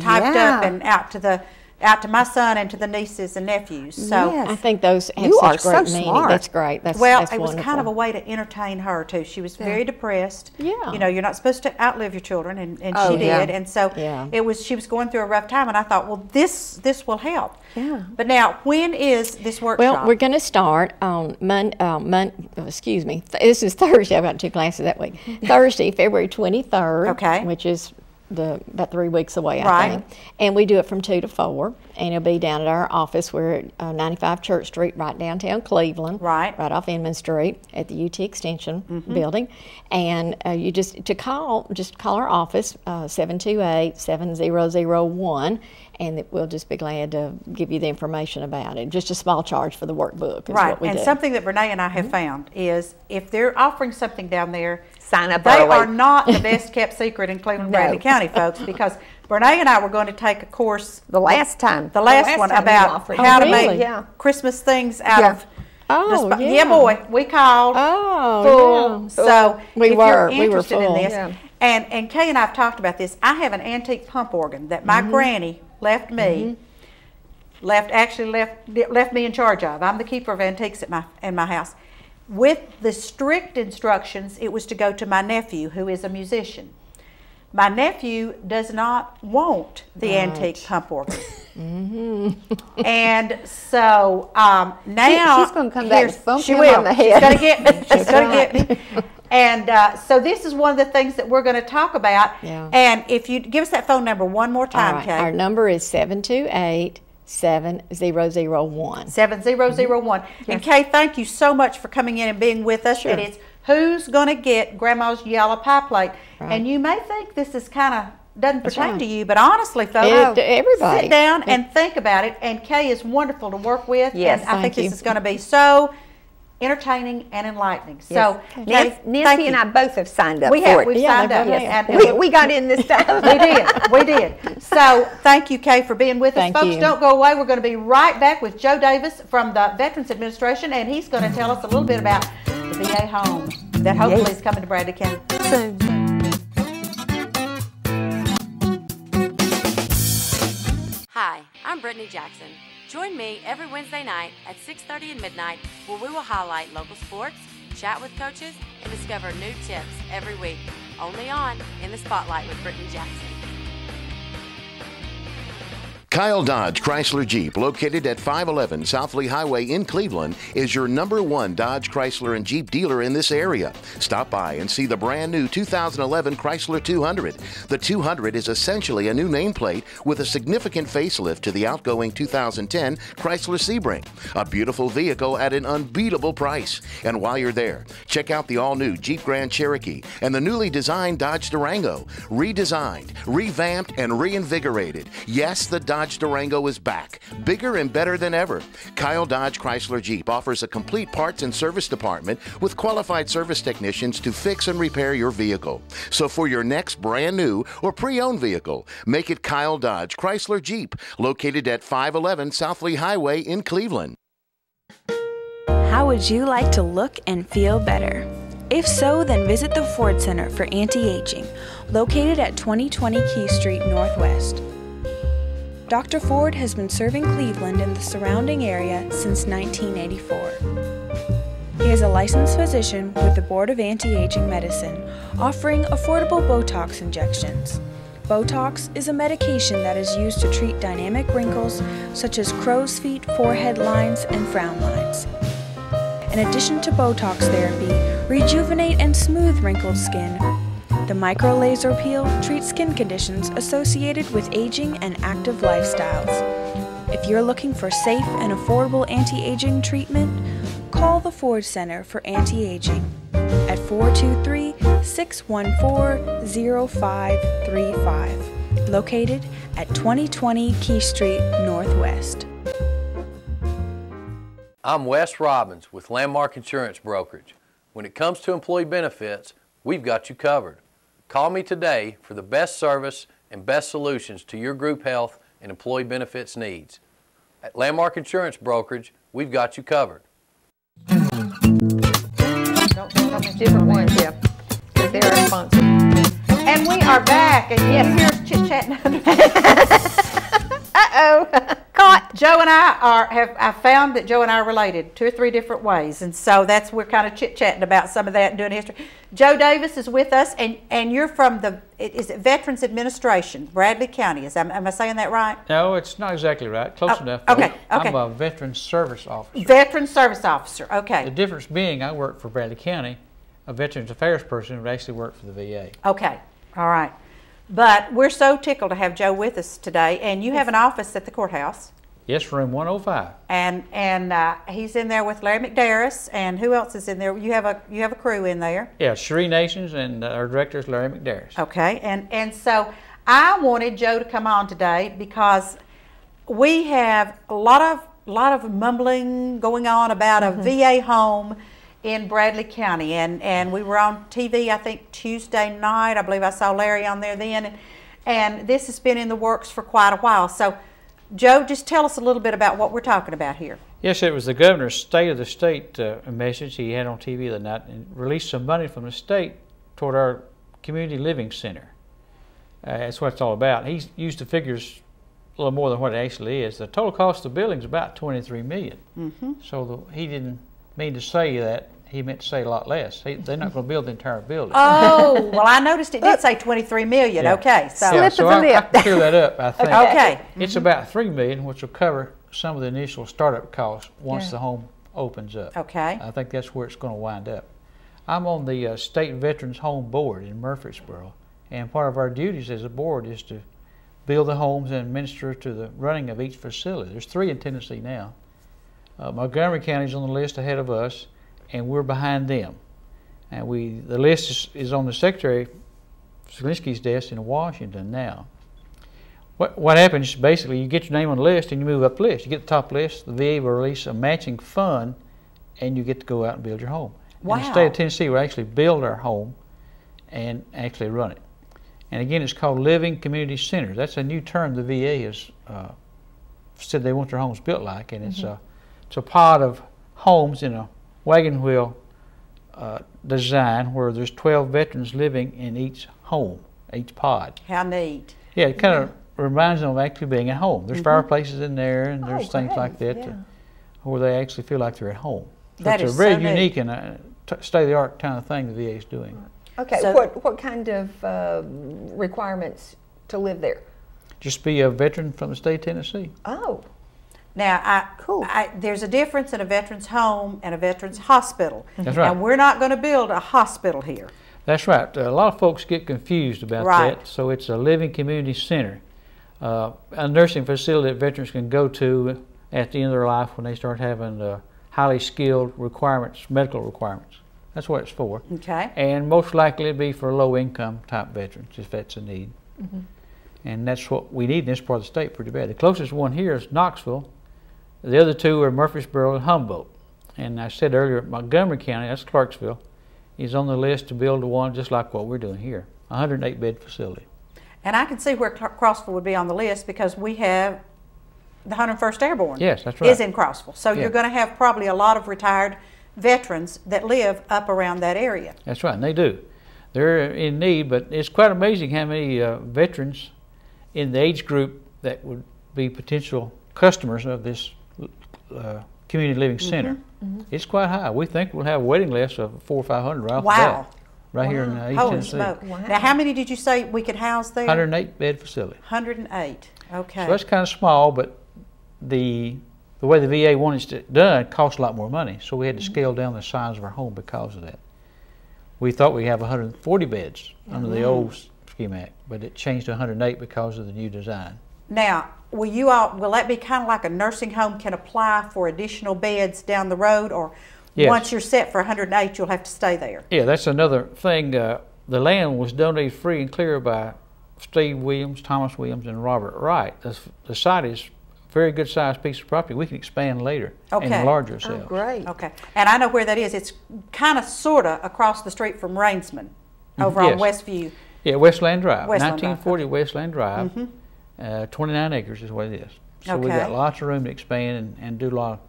typed up and out to the out to my son and to the nieces and nephews. So. Yes. I think those have You such are great so meaning. smart. That's great. That's Well, that's it was wonderful. kind of a way to entertain her too. She was very depressed. Yeah. You know, you're not supposed to outlive your children, and, and Oh, she yeah. did. And so Yeah. it was. She was going through a rough time, and I thought, well, this this will help. Yeah. But now, when is this workshop? Well, we're going to start on Mon, uh, Mon, oh, excuse me. Th- This is Thursday. I've got two classes that week. Thursday, February 23rd. Okay. Which is the about three weeks away, I Right. think. And we do it from 2 to 4. And it'll be down at our office. We're at uh, 95 Church Street, right downtown Cleveland. Right. Right off Inman Street at the UT Extension Mm-hmm. building. And uh, you just, to call, just call our office, uh, 728 7001 and that we'll just be glad to give you the information about it. Just a small charge for the workbook is right. what we and do. something that Renee and I have found is if they're offering something down there, Sign up they early. are not the best kept secret in Cleveland Bradley No. County, folks, because Renee and I were going to take a course The last time. the last, one time you about how it. to oh, really? make Yeah. Christmas things out Yeah. of. Oh, disp- yeah. boy, we called. Oh, full. yeah. So We if were, you're we were interested in full. this, Yeah. and and Kay and I've talked about this. I have an antique pump organ that my mm-hmm. granny left me. Mm-hmm. Left actually left left me in charge of. I'm the keeper of antiques at my in my house. With the strict instructions, it was to go to my nephew, who is a musician. My nephew does not want the antique pump organ. mm -hmm. and so um, now she's gonna come back and she will. on the She's gonna get me. She's gonna get me. And uh, so this is one of the things that we're going to talk about. Yeah. And if you give us that phone number one more time, right. Our number is 728 7001. 7001. Mm-hmm. And Kay, thank you so much for coming in and being with us. Sure. And it's who's going to get grandma's yellow pie plate. Right. And you may think this is kind of doesn't That's pertain right. to you, but honestly, folks, everybody. sit down and think about it. And Kay is wonderful to work with. Yes. and I think you. this is going to be so entertaining and enlightening. So, Kay, Nancy, Nancy and. I both have signed up we for have it. we've Yeah, signed up. Yes. And- and we, we got in this time. we did. We did. So thank you, Kay, for being with us. Thank Folks, you. don't go away. We're going to be right back with Joe Davis from the Veterans Administration, and he's going to tell us a little bit about the VA home that hopefully Yes. is coming to Bradley County. Soon. Hi, I'm Brittany Jackson. Join me every Wednesday night at 6:30 and midnight where we will highlight local sports, chat with coaches, and discover new tips every week. Only on In the Spotlight with Brittany Jackson. Kyle Dodge Chrysler Jeep, located at 511 South Lee Highway in Cleveland, is your number one Dodge Chrysler and Jeep dealer in this area. Stop by and see the brand new 2011 Chrysler 200. The 200 is essentially a new nameplate with a significant facelift to the outgoing 2010 Chrysler Sebring. A beautiful vehicle at an unbeatable price. And while you're there, check out the all new Jeep Grand Cherokee and the newly designed Dodge Durango. Redesigned, revamped, and reinvigorated. Yes, the Dodge Dodge Durango is back, bigger and better than ever. Kyle Dodge Chrysler Jeep offers a complete parts and service department with qualified service technicians to fix and repair your vehicle. So for your next brand new or pre owned vehicle, make it Kyle Dodge Chrysler Jeep, located at 511 South Lee Highway in Cleveland. How would you like to look and feel better? If so, then visit the Ford Center for Anti Aging, located at 2020 Keith Street Northwest. Dr. Ford has been serving Cleveland and the surrounding area since 1984. He is a licensed physician with the Board of Anti-Aging Medicine, offering affordable Botox injections. Botox is a medication that is used to treat dynamic wrinkles such as crow's feet, forehead lines, and frown lines. In addition to Botox therapy, rejuvenate and smooth wrinkled skin the micro laser peel treats skin conditions associated with aging and active lifestyles. If you're looking for safe and affordable anti-aging treatment, call the Ford Center for Anti-Aging at 423-614-0535, located at 2020 Keith Street Northwest. I'm Wes Robbins with Landmark Insurance Brokerage. When it comes to employee benefits, we've got you covered. Call me today for the best service and best solutions to your group health and employee benefits needs. At Landmark Insurance Brokerage, we've got you covered. Different ones, yeah, because they're our sponsor. And we are back, and you hear us chit-chatting. Uh-oh. Caught. Joe and I are have I found that Joe and I are related two or three different ways, and so that's we're kind of chit chatting about some of that and doing history. Joe Davis is with us, and and you're from the is it Veterans Administration, Bradley County? Is am I saying that right? No, it's not exactly right. Close Oh, enough. okay, okay. I'm a veteran service officer. Veteran Service Officer. Okay. The difference being, I work for Bradley County. A Veterans Affairs person would actually worked for the VA. Okay. All right. But we're so tickled to have Joe with us today, and you have an office at the courthouse. Yes, room 105. and and uh, he's in there with Larry McDarris, and who else is in there? You have a you have a crew in there, Yeah, Sheree Nations, and uh, our director is Larry McDarris. okay? And and so I wanted Joe to come on today because we have a lot of lot of mumbling going on about a VA home in Bradley County, and and we were on TV I think Tuesday night. I believe I saw Larry on there then, and and this has been in the works for quite a while. So. Joe, just tell us a little bit about what we're talking about here. Yes, it was the governor's State of the State uh, message he had on TV the night and released some money from the state toward our community living center. Uh, that's what it's all about. He used the figures a little more than what it actually is. The total cost of the building is about 23 million. Mm-hmm. So the, he didn't mean to say that. He meant to say a lot less. He, they're not going to build the entire building. Oh, well, I noticed it did say 23 million. Yeah. Okay, so yeah, Slip so of the I, I can clear that up. I think okay, it's about three million, which will cover some of the initial startup costs once the home opens up. okay, I think that's where it's going to wind up. I'm on the uh, State Veterans Home Board in Murfreesboro, and part of our duties as a board is to build the homes and administer to the running of each facility. There's three in Tennessee now. Uh, Montgomery County's on the list ahead of us, and we're behind them. And we, the list is, is on the Secretary Shinseki's desk in Washington now. What, what happens basically, you get your name on the list and you move up the list. You get the top list, the VA will release a matching fund, and you get to go out and build your home. In the state of Tennessee, we actually build our home and actually run it. And again, it's called Living Community Centers. That's a new term the VA has uh, said they want their homes built like, and it's a it's a pod of homes in a wagon wheel uh, design where there's 12 veterans living in each home, each pod. how neat. Yeah, it kind of reminds them of actually being at home. There's fireplaces in there, and there's Oh, things great, like that yeah. to, where they actually feel like they're at home. So That it's is a very so neat. unique and uh, t- state-of-the-art kind of thing the VA is doing. Okay, So- what, what kind of uh, requirements to live there? Just be a veteran from the state of Tennessee. Oh, Now, I, Cool. I, there's a difference in a veteran's home and a veteran's hospital. That's right. And we're not going to build a hospital here. That's right. A lot of folks get confused about Right. that. So it's a living community center, uh, a nursing facility that veterans can go to at the end of their life when they start having uh, highly skilled requirements, medical requirements. That's what it's for. Okay. And most likely it'd be for low income type veterans if that's a need. Mm -hmm. And that's what we need in this part of the state pretty bad. The closest one here is Knoxville. The other two are Murfreesboro and Humboldt. And I said earlier, Montgomery County, that's Clarksville, is on the list to build one just like what we're doing here, a 108 bed facility. And I can see where Cl- Crossville would be on the list because we have the 101st Airborne. Yes, that's right. Is in Crossville. So Yeah. you're going to have probably a lot of retired veterans that live up around that area. That's right, and they do. They're in need, but it's quite amazing how many uh, veterans in the age group that would be potential customers of this uh, community living center. It's quite high. We think we'll have a waiting list of four or five hundred right off the Wow. bat, right here in uh, East Holy Tennessee. smoke. Wow. Now, how many did you say we could house there? 108 bed facility. 108. Okay. So that's kind of small, but the the way the VA wanted it done cost a lot more money, so we had to scale down the size of our home because of that. We thought we have 140 beds under the old scheme act, but it changed to 108 because of the new design. Now, will you all, will that be kind of like a nursing home can apply for additional beds down the road? Or Yes. once you're set for 108, you'll have to stay there? Yeah, that's another thing. Uh, the land was donated free and clear by Steve Williams, Thomas Williams, and Robert Wright. The, the site is a very good sized piece of property. We can expand later and Okay. enlarge oh, ourselves. great. Okay. And I know where that is. It's kind of, sort of across the street from Rainsman over on Mm-hmm. Yes. Westview. Yeah, Westland Drive, Westland Drive, 1940 Westland Drive. Uh, 29 acres is what it is. So we've got lots of room to expand and, and do a lot of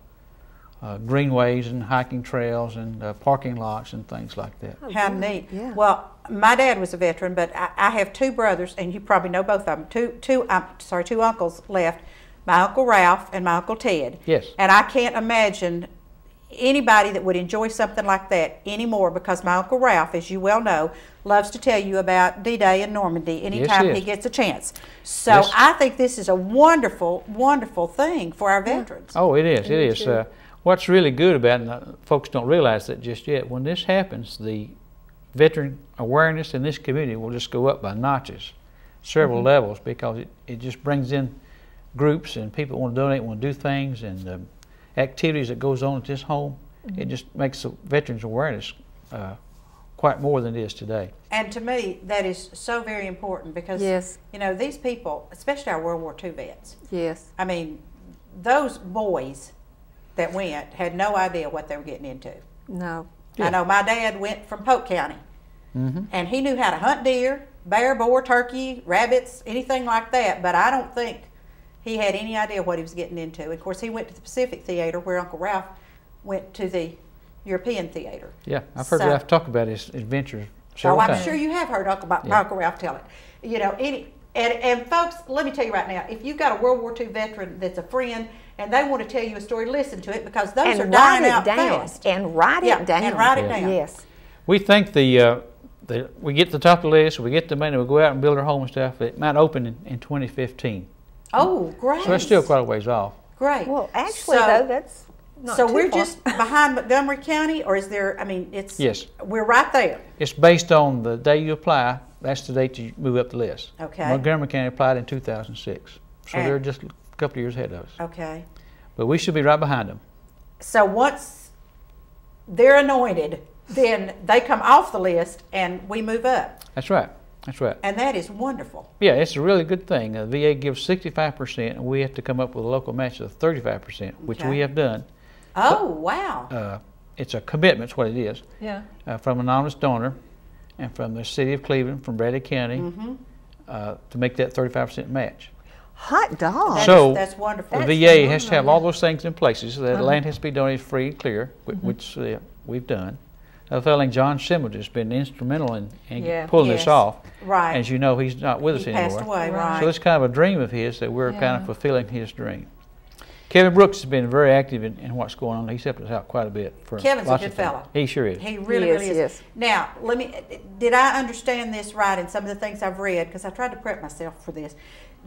uh, greenways and hiking trails and uh, parking lots and things like that. How good. neat. Yeah. Well, my dad was a veteran, but I, I have two brothers, and you probably know both of them. Two, two, I'm sorry, two uncles left. My uncle Ralph and my uncle Ted. Yes. And I can't imagine anybody that would enjoy something like that anymore because my uncle Ralph, as you well know, loves to tell you about D-Day in Normandy anytime he he gets a chance. So Yes. I think this is a wonderful, wonderful thing for our veterans. Oh, it is. It is. Uh, what's really good about it, and uh, folks don't realize that just yet, when this happens, the veteran awareness in this community will just go up by notches, several levels, because it, it just brings in groups and people want to donate, want to do things, and um, activities that goes on at this home. It just makes the veterans awareness uh, quite more than it is today. And to me, that is so very important because, Yes. you know, these people, especially our World War II vets, Yes. I mean, those boys that went had no idea what they were getting into. No. I know my dad went from Polk County, Mm-hmm. and he knew how to hunt deer, bear, boar, turkey, rabbits, anything like that. But I don't think he had any idea what he was getting into. Of course, he went to the Pacific Theater, where Uncle Ralph went to the European Theater. Yeah, I've heard So- Ralph talk about his adventures Oh, I'm times. sure you have heard Uncle, Yeah. Uncle Ralph tell it. You know, any and, and folks, let me tell you right now, if you've got a World War II veteran that's a friend and they want to tell you a story, listen to it because those are And write dying it out down. fast. And write Yeah, it down. and write it Yeah. down. Yes. We think the, uh, the we get to the top of the list, we get the money, we go out and build our home and stuff. It might open in, in 2015, Oh, mm. great! so that's still quite a ways off. great. Well, actually, So- though, that's not so too we're far. just behind Montgomery County, or is there? I mean, it's Yes. we're right there. It's based on the day you apply. That's the date you move up the list. Okay. Montgomery County applied in 2006, so And- they're just a couple of years ahead of us. Okay. But we should be right behind them. So once they're anointed, then they come off the list and we move up, That's right. That's right. and that is wonderful. Yeah, it's a really good thing. The VA gives 65%, and we have to come up with a local match of 35%, which Okay. we have done. Oh wow! Uh, it's a commitment, is what it is. Yeah. uh, from an anonymous donor and from the city of Cleveland, from Bradley County, Mm-hmm. uh, to make that 35% match. Hot dog. That so is- that's wonderful. The That's VA has to have all those things in places. The Uh-huh. land has to be donated free and clear, Mm-hmm. which uh, we've done. A fellow named John Simmons has been instrumental in, in Yeah. pulling Yes. this off. Right. As you know, he's not with us he anymore. passed away, Right. right? So it's kind of a dream of his that we're kind of fulfilling his dream. Kevin Brooks has been very active in, in what's going on. He's helped us out quite a bit. For Kevin's a good of things. fella. He sure is. He really, Yes, really is. yes. Now, let me. Did I understand this right in some of the things I've read? Because I tried to prep myself for this.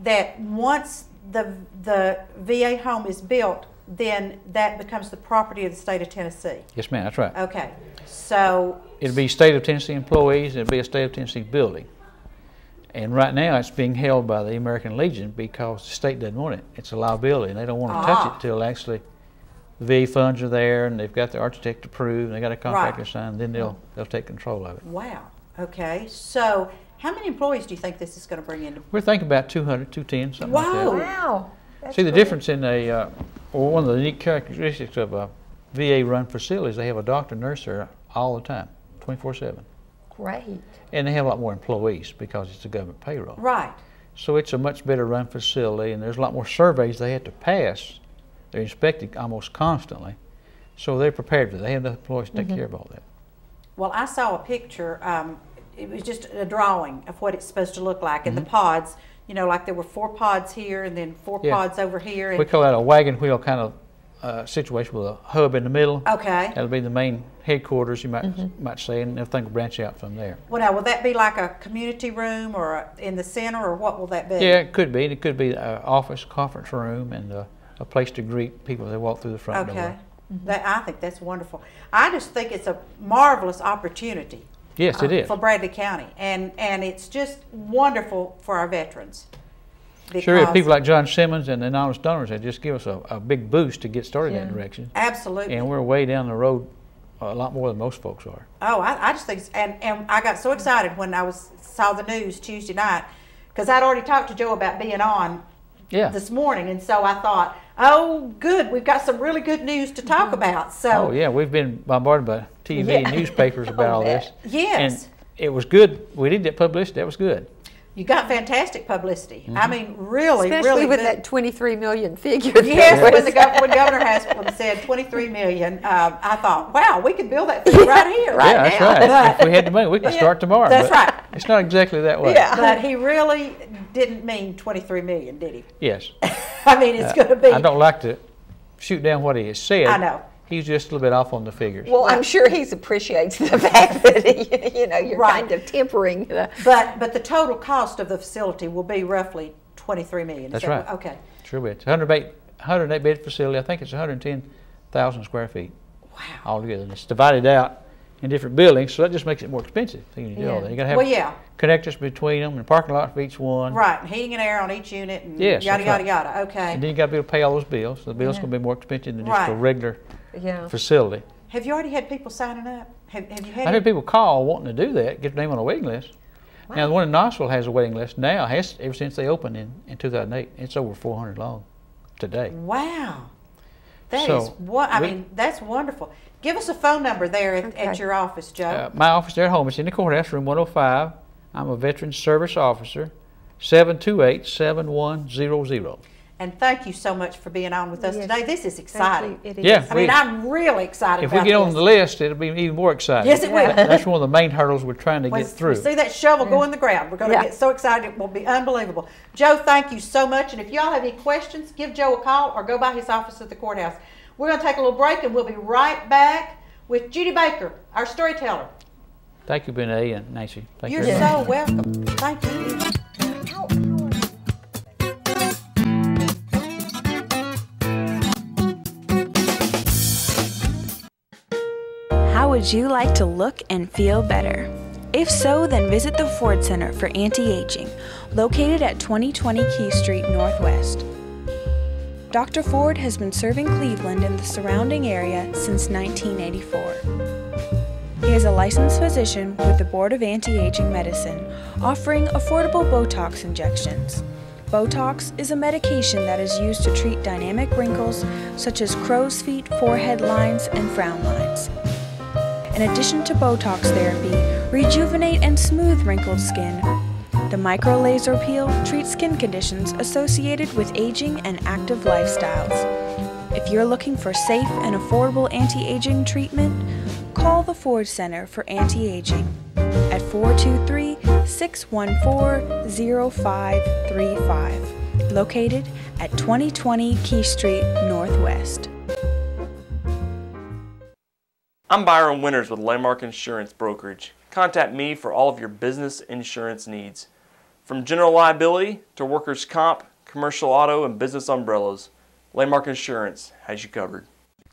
that once the, the VA home is built, then that becomes the property of the state of Tennessee. Yes, ma'am, that's right. Okay, so, it'd be state of Tennessee employees, It'd be a state of Tennessee building. And right now, it's being held by the American Legion because the state doesn't want it. It's a liability, and they don't want to touch Ah. it till actually the VA funds are there and they've got the architect approved, and they got a contractor Right. signed, then they'll, they'll take control of it. wow, okay, so how many employees do you think this is gonna bring in? We're thinking about 200, 210, something like that. Whoa. Wow. That's See, the great. difference in a, uh, or one of the unique characteristics of a VA-run facilities, they have a doctor, nurse there all the time, 24/7. Great. And they have a lot more employees because it's a government payroll. Right, So it's a much better run facility, and there's a lot more surveys they have to pass. They're inspected almost constantly. So they're prepared for that. They have enough employees to take care of all that. well, I saw a picture, um, it was just a drawing of what it's supposed to look like, Mm-hmm. and the pods, you know, like there were four pods here and then four Yeah. pods over here, We call that a wagon wheel kind of uh, situation with a hub in the middle. okay. That'll be the main headquarters, you might, might say, and everything will branch out from there. Well, now, will that be like a community room or a- in the center, or what will that be? Yeah, it could be. It could be an office, conference room, and uh, a place to greet people that walk through the front Okay. door. That, I think that's wonderful. I just think it's a marvelous opportunity. Yes, it uh, is. For Bradley County, and, and it's just wonderful for our veterans. Sure because- People like John Simmons and the anonymous donors that just give us a, a big boost to get started in that direction. Absolutely. And we're way down the road a lot more than most folks are. Oh, I, I just think, and, and I got so excited when I was, saw the news Tuesday night, because I'd already talked to Joe about being on Yeah. this morning, and so I thought, oh, good, we've got some really good news to talk mm-hmm. about, so. Oh, yeah. We've been bombarded by TV and newspapers about all oh, this. Yes. And it was good. We did get published. That was good. You got fantastic publicity. Mm-hmm. I mean, really, Especially really with good. that 23 million figure. that Yes, when the gov- when Governor Haslam said 23 million, um, I thought, wow, we could build that thing right here. Right yeah, that's now. right. if we had the money, we could start tomorrow. That's right. It's not exactly that way. Yeah. But he really didn't mean 23 million, did he? Yes. I mean, it's going to be. I don't like to shoot down what he has said. I know. He's just a little bit off on the figures. Well, I'm sure he appreciates the fact that he, you know you're Right. kind of tempering the. But but the total cost of the facility will be roughly 23 million. That's that right. Okay. Sure, it's a 108, 108 bed facility. I think it's 110,000 square feet Wow. altogether. And it's divided out in different buildings, so that just makes it more expensive. for you to do all Yeah. that. You got to have Well, yeah. connectors between them and parking lot for each one. Right. Heating and air on each unit and Yes, yada yada right. yada. Okay. And then you got to be able to pay all those bills. So the bills Yeah. going to be more expensive than just a regular Yeah. facility. Have you already had people signing up? Have, have you had? I heard people call wanting to do that, get their name on a waiting list. Wow. Now, the one in Knoxville has a waiting list now, has ever since they opened in, in 2008. It's over 400 long today. Wow. That is So, what I we- mean. That's wonderful. Give us a phone number there at, at your office, Joe. Uh, my office there at home, it's in the courthouse, room 105. I'm a veteran service officer, 728 7100. and thank you so much for being on with us Yes. today. This is exciting. It is. Yeah. I mean, I'm really excited If we about get on the list, it'll be even more exciting. Yes, it will. That's one of the main hurdles we're trying to When get through. see that shovel go in the ground, we're going to Yeah. get so excited. It will be unbelievable. Joe, thank you so much. And if y'all have any questions, give Joe a call or go by his office at the courthouse. We're going to take a little break and we'll be right back with Judy Baker, our storyteller. Thank you, Benay and Nancy. Thank You're you very much. so welcome. Thank you. How would you like to look and feel better? If so, then visit the Ford Center for Anti-Aging, located at 2020 Keith Street Northwest. Dr. Ford has been serving Cleveland and the surrounding area since 1984. He is a licensed physician with the Board of Anti-Aging Medicine, offering affordable Botox injections. Botox is a medication that is used to treat dynamic wrinkles such as crow's feet, forehead lines, and frown lines. In addition to Botox therapy, rejuvenate and smooth wrinkled skin. The micro laser peel treats skin conditions associated with aging and active lifestyles. If you're looking for safe and affordable anti-aging treatment, call the Ford Center for Anti-Aging at 423-614-0535, located at 2020 Keith Street Northwest. I'm Byron Winters with Landmark Insurance Brokerage. Contact me for all of your business insurance needs. From general liability to workers' comp, commercial auto, and business umbrellas, Landmark Insurance has you covered.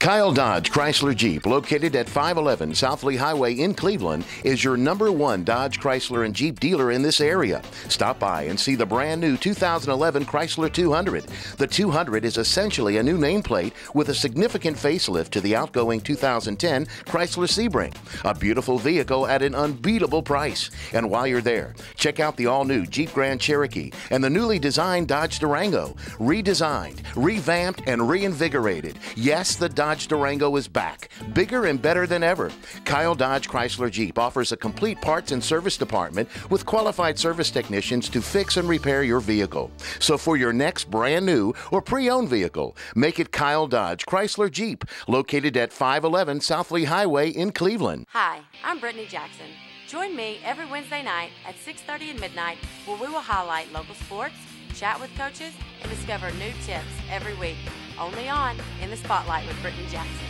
Kyle Dodge Chrysler Jeep, located at 511 South Lee Highway in Cleveland, is your number one Dodge Chrysler and Jeep dealer in this area. Stop by and see the brand new 2011 Chrysler 200. The 200 is essentially a new nameplate with a significant facelift to the outgoing 2010 Chrysler Sebring. A beautiful vehicle at an unbeatable price. And while you're there, check out the all new Jeep Grand Cherokee and the newly designed Dodge Durango. Redesigned, revamped, and reinvigorated. Yes, the Dodge Durango is back, bigger and better than ever. Kyle Dodge Chrysler Jeep offers a complete parts and service department with qualified service technicians to fix and repair your vehicle. So for your next brand new or pre owned vehicle, make it Kyle Dodge Chrysler Jeep, located at 511 South Lee Highway in Cleveland. Hi, I'm Brittany Jackson. Join me every Wednesday night at 6:30 and midnight where we will highlight local sports, chat with coaches, and discover new tips every week. Only on In the Spotlight with Brittany Jackson.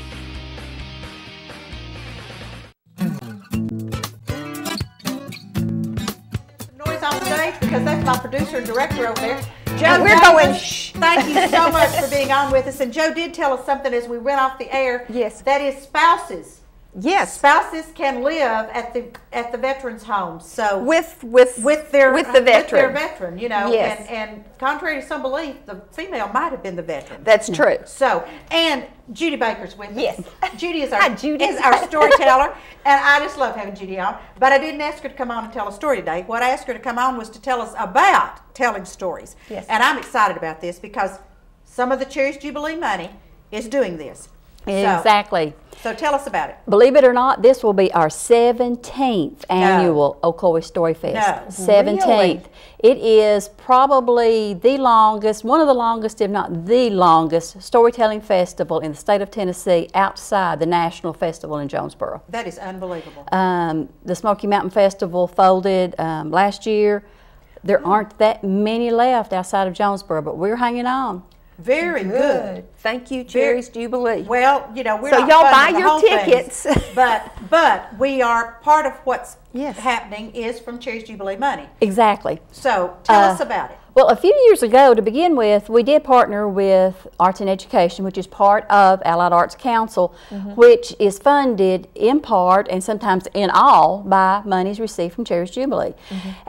Noise on stage because that's my producer and director over there. Joe, And we're Davis, going, shh. Thank you so much for being on with us. And Joe did tell us something as we went off the air. Yes. That is spouses. Yes. Spouses can live at the at the veterans' homes. So With with with their with the veteran. with their veteran, you know. Yes. And, and contrary to some belief, the female might have been the veteran. That's true. So, and Judy Baker's with us. Yes. Judy is our, Hi, Judy. is our storyteller, and I just love having Judy on. But I didn't ask her to come on and tell a story today. What I asked her to come on was to tell us about telling stories. Yes. And I'm excited about this because some of the Cherish Jubilee money is doing this. So- Exactly. So, tell us about it. Believe it or not, this will be our 17th annual Ocoee Story Fest. No. 17th. It is probably the longest, one of the longest, if not the longest, storytelling festival in the state of Tennessee outside the National Festival in Jonesborough. That is unbelievable. Um, the Smoky Mountain Festival folded um, last year. There aren't that many left outside of Jonesborough, but we're hanging on. Very good. Thank you, Cherry's Jubilee. Well, you know, we're So not y'all buy your tickets. but but we are part of what's Yes. happening is from Cherish Jubilee money. Exactly. So tell Uh, us about it. Well, a few years ago, to begin with, we did partner with Arts and Education, which is part of Allied Arts Council, which is funded in part and sometimes in all by monies received from Cherish Jubilee.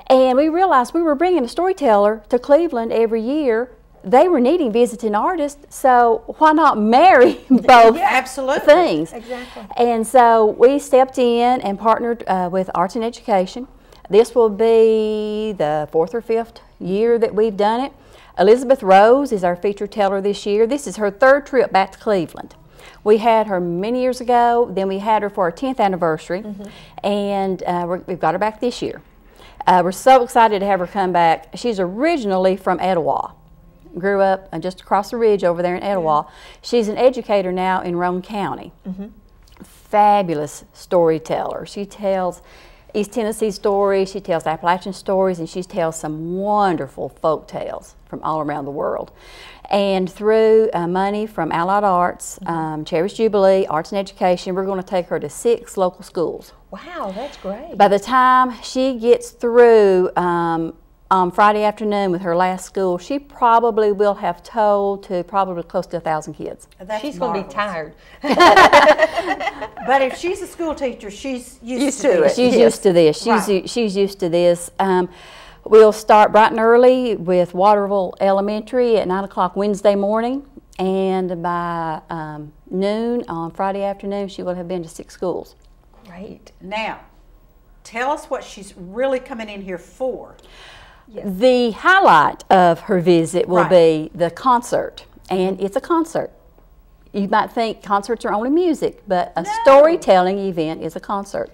And we realized we were bringing a storyteller to Cleveland every year. They were needing visiting artists, so why not marry both absolutely. things? Exactly. And so we stepped in and partnered uh, with Arts and Education. This will be the fourth or fifth year that we've done it. Elizabeth Rose is our feature teller this year. This is her third trip back to Cleveland. We had her many years ago, then we had her for our 10th anniversary, and uh, we're, we've got her back this year. Uh, we're so excited to have her come back. She's originally from Etowah grew up uh, just across the ridge over there in Etowah. She's an educator now in Roane County. Fabulous storyteller. She tells East Tennessee stories, she tells Appalachian stories, and she tells some wonderful folk tales from all around the world. And through uh, money from Allied Arts, um, Cherish Jubilee, Arts and Education, we're going to take her to six local schools. Wow, that's great. By the time she gets through um, on Friday afternoon with her last school, she probably will have told to probably close to a thousand kids. That's She's going to be tired. But if she's a school teacher, she's used, Used to, to this. it. She's Yes. used to this. She's Right. u- she's used to this. Um, we'll start bright and early with Waterville Elementary at nine o'clock Wednesday morning, and by um, noon on Friday afternoon, she will have been to six schools. Great. Now, tell us what she's really coming in here for. The highlight of her visit will Right. be the concert, and it's a concert. You might think concerts are only music, but a storytelling event is a concert.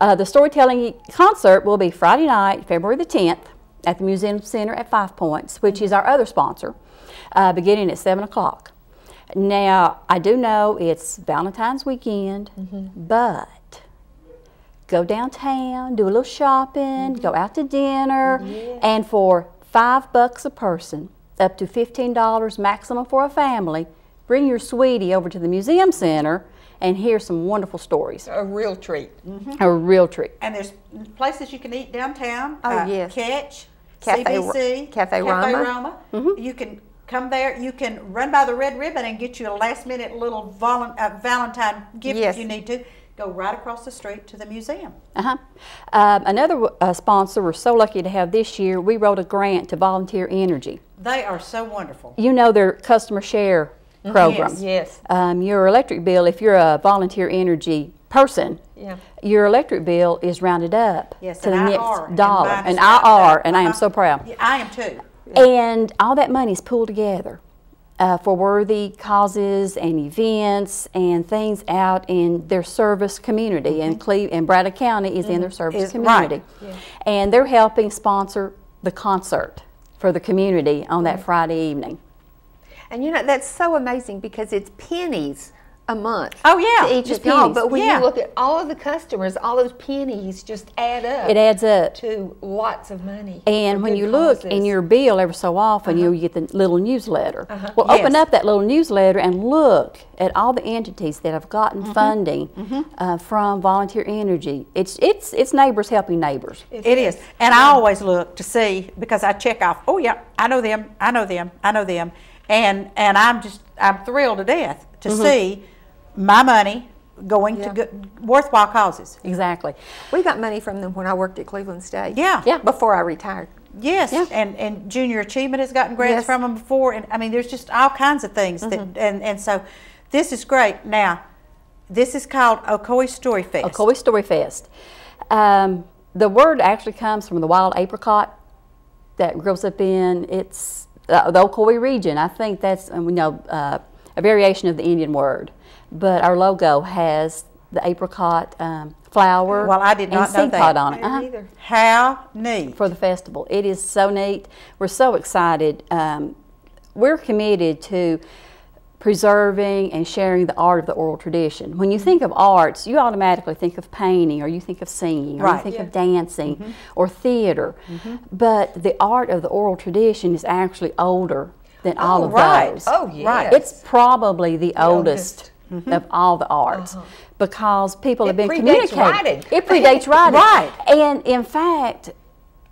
Uh, the storytelling concert will be Friday night, February the 10th, at the Museum Center at Five Points, which is our other sponsor, uh, beginning at 7 o'clock. Now, I do know it's Valentine's weekend, but go downtown, do a little shopping, go out to dinner, and for five bucks a person, up to fifteen dollars maximum for a family, bring your sweetie over to the museum center and hear some wonderful stories. A real treat. A real treat. And there's places you can eat downtown. Oh, uh, yes. Catch, Cafe Ro- CBC, Cafe Roma. Roma. You can come there. You can run by the red ribbon and get you a last minute little valen- uh, Valentine gift Yes. if you need to. Go right across the street to the museum. Uh-huh. Um, another uh, sponsor we're so lucky to have this year, we wrote a grant to Volunteer Energy. They are so wonderful. You know their customer share program. Yes. Yes. Um, your electric bill, if you're a volunteer energy person, Yeah. your electric bill is rounded up Yes, to the and I next are, and dollar. And rounded I are, up. and I am Uh-huh. so proud. Yeah, I am too. And all that money is pooled together uh, for worthy causes and events and things out in their service community. And Cle- and Bradley County is in their service Mm-hmm. Is- right. community. And they're helping sponsor the concert for the community on that Friday evening. And you know, that's so amazing because it's pennies a month. Oh, yeah, To each just of y'all. But when Yeah. you look at all of the customers, all those pennies just add up. It adds up. to lots of money. And when good you look in your bill every so often, uh-huh. you get the little newsletter. Uh-huh. Well, Yes. open up that little newsletter and look at all the entities that have gotten mm-hmm. funding mm-hmm. uh, from Volunteer Energy. It's it's it's neighbors helping neighbors. It is. And I always look to see because I check off, oh yeah, I know them, I know them, I know them. And and I'm just I'm thrilled to death to mm-hmm. see my money going Yeah. to good, worthwhile causes. Exactly. we got money from them when I worked at Cleveland State. Yeah. Yeah. Before I retired. Yes, Yeah. and and Junior Achievement has gotten grants Yes. from them before, and I mean, there's just all kinds of things that, and and so this is great. Now, this is called Ocoee Story Fest. Ocoee Story Fest. Um, the word actually comes from the wild apricot that grows up in it's uh, the Ocoee region. I think that's um, you know uh, a variation of the Indian word, but our logo has the apricot um, flower. Well, I did not and know seed that. pod on it. I Uh-huh didn't either. How neat! for the festival. It is so neat. We're so excited. Um, we're committed to preserving and sharing the art of the oral tradition. When you think of arts, you automatically think of painting, or you think of singing, or Right. you think of dancing, or theater. But the art of the oral tradition is actually older than all Oh, of right. those. Oh, yes. Right. It's probably the, oldest. oldest. Of all the arts, because people have been communicating. writing. It predates writing, Right. And in fact,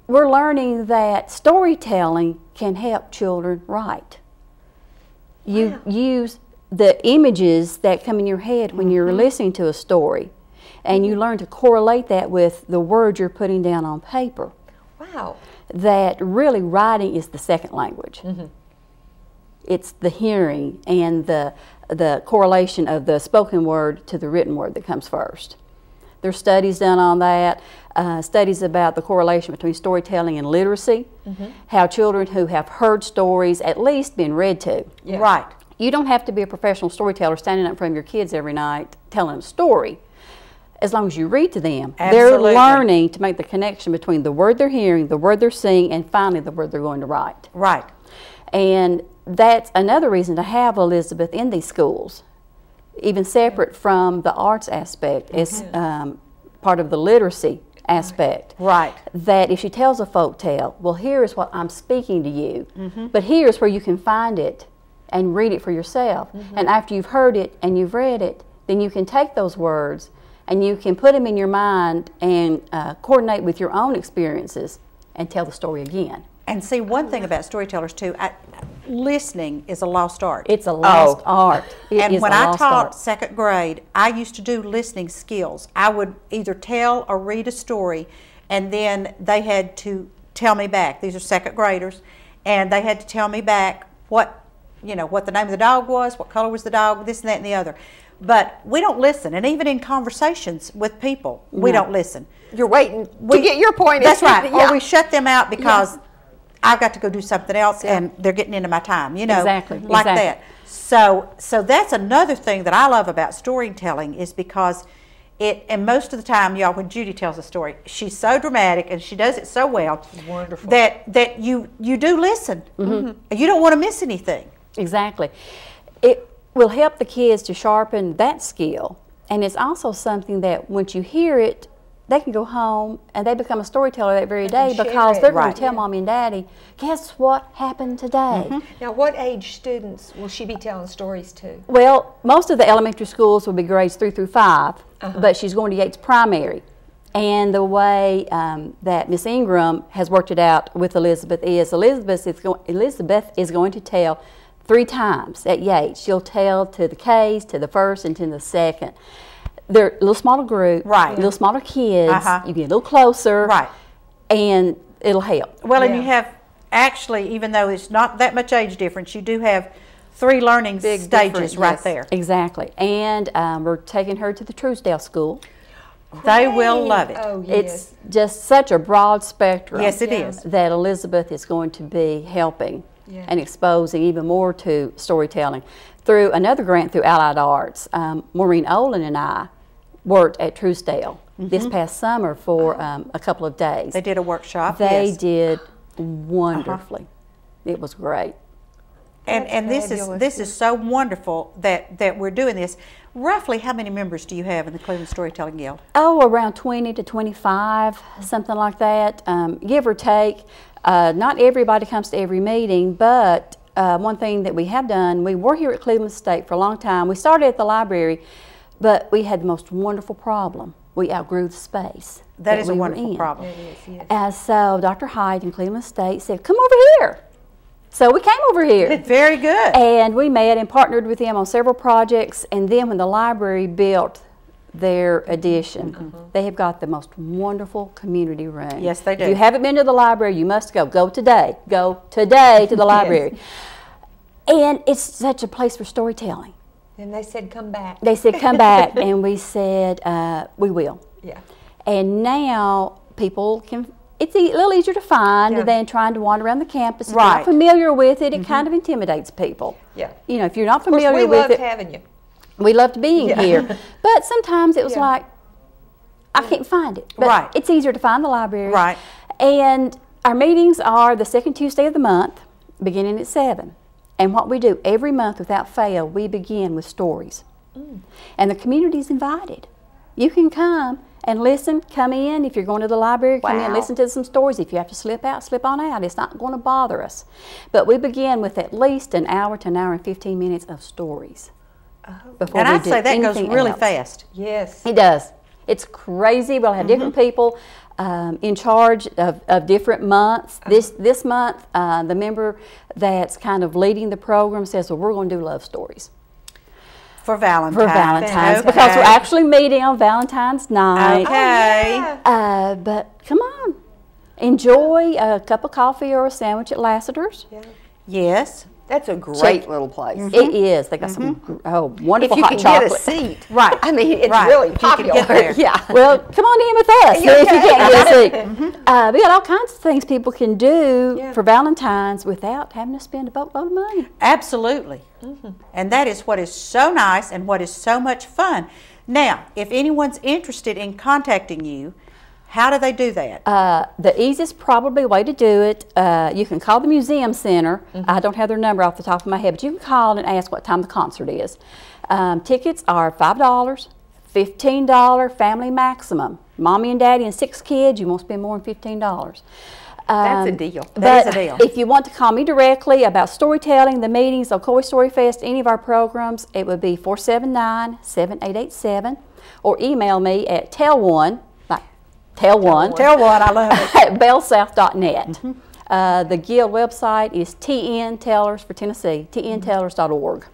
we're learning that storytelling can help children write. You use the images that come in your head when you're listening to a story, and you learn to correlate that with the words you're putting down on paper. Wow. That really writing is the second language. Mm -hmm. It's the hearing and the the correlation of the spoken word to the written word that comes first. There's studies done on that, uh, studies about the correlation between storytelling and literacy, how children who have heard stories at least been read to. Right. You don't have to be a professional storyteller standing up in front of your kids every night telling a story. As long as you read to them, Absolutely. they're learning to make the connection between the word they're hearing, the word they're seeing, and finally the word they're going to write. Right. And that's another reason to have Elizabeth in these schools, even separate from the arts aspect, as um, part of the literacy aspect. Right. That if she tells a folk tale, well, here is what I'm speaking to you, but here's where you can find it and read it for yourself. And after you've heard it and you've read it, then you can take those words and you can put them in your mind and uh, coordinate with your own experiences and tell the story again. And see, one thing about storytellers too, I, listening is a lost art. It's a oh. lost art. It and when I taught art. second grade, I used to do listening skills. I would either tell or read a story, and then they had to tell me back. These are second graders, and they had to tell me back what, you know, what the name of the dog was, what color was the dog, this and that and the other. But we don't listen, and even in conversations with people, we don't listen. You're waiting We- to get your point. That's right. Yeah. Or we shut them out because I've got to go do something else, and they're getting into my time. You know, Exactly, like exactly. that. So, so that's another thing that I love about storytelling is because it, and most of the time, y'all, when Judy tells a story, she's so dramatic and she does it so well, Wonderful. that that you you do listen. Mm-hmm. You don't want to miss anything. Exactly. It will help the kids to sharpen that skill. And it's also something that once you hear it, they can go home and they become a storyteller that very day because they're going Right. to tell mommy and daddy, guess what happened today? Now, what age students will she be telling stories to? Well, most of the elementary schools will be grades three through 5 but she's going to Yates Primary. And the way um, that Miss Ingram has worked it out with Elizabeth is Elizabeth is, go- Elizabeth is going to tell three times at Yates. She'll tell to the K's, to the first, and to the second. They're a little smaller group, Right. A little smaller kids. Uh-huh. You get a little closer, Right. And it'll help. Well, and you have, actually, even though it's not that much age difference, you do have three learning Big stages right yes. there. Exactly. And um, we're taking her to the Truesdale School. They will love it. Oh, It's just such a broad spectrum. Yes, it is. That Elizabeth is going to be helping Yeah. and exposing even more to storytelling through another grant through Allied Arts. Um, Maureen Olin and I worked at Truesdale this past summer for um, a couple of days. Mm-hmm. They did a workshop. They yes. did wonderfully. It was great. And, and this is this is so wonderful that, that we're doing this. Roughly, how many members do you have in the Cleveland Storytelling Guild? Oh, around 20 to 25, something like that, um, give or take. Uh, not everybody comes to every meeting, but uh, one thing that we have done, we were here at Cleveland State for a long time. We started at the library, but we had the most wonderful problem. We outgrew the space. That is a we were wonderful in. problem. And so Dr. Hite in Cleveland State said, Come over here. So we came over here. Very good. And we met and partnered with them on several projects. And then when the library built their addition, mm-hmm. they have got the most wonderful community room. Yes, they do. If you haven't been to the library, you must go. Go today. Go today to the library. And it's such a place for storytelling. And they said, come back. They said, come back. and we said, uh, we will. Yeah. And now people can, it's a little easier to find Yeah. than trying to wander around the campus. If you're Right. not familiar with it, it kind of intimidates people. Yeah. You know, if you're not course, familiar we with loved it, having you. we love to be Yeah. here. But sometimes it was Yeah. like, I can't find it. But Right. it's easier to find the library. Right. And our meetings are the second Tuesday of the month, beginning at 7. And what we do every month without fail, we begin with stories. Mm. And the community is invited. You can come and listen, come in. If you're going to the library, come in, listen to some stories. If you have to slip out, slip on out. It's not going to bother us. But we begin with at least an hour to an hour and 15 minutes of stories. Before and I'd say that goes really else. fast. Yes. It does. It's crazy. We'll have different people um, in charge of, of different months. This this month, uh, the member that's kind of leading the program says, "Well, we're going to do love stories For Valentine's. for Valentine's Okay. because we're actually meeting on Valentine's night." Okay. Uh, but come on, enjoy a cup of coffee or a sandwich at Lassiter's. Yes. That's a great little place. It mm-hmm. is. They got some mm-hmm. gr- oh If wonderful you hot can chocolate. get a seat. Right. I mean, it's Right. really If you can popular. get there. yeah. Well, come on in with us if you can't get a seat. Mm-hmm. Uh, we got all kinds of things people can do Yeah. for Valentine's without having to spend a boatload of money. Absolutely. And that is what is so nice and what is so much fun. Now, if anyone's interested in contacting you, how do they do that? Uh, the easiest probably way to do it, uh, you can call the museum center. I don't have their number off the top of my head, but you can call and ask what time the concert is. Um, tickets are five dollars, fifteen dollar family maximum. Mommy and daddy and six kids, you won't spend more than fifteen dollars. That's a deal. That is but a deal. If you want to call me directly about storytelling, the meetings, Ocoee Story Fest, any of our programs, it would be 479 7887 or email me at tell1, like tell one, Tell one, I love it. at bellsouth.net. Uh, the Guild website is TN Tellers for Tennessee, tntellers.org.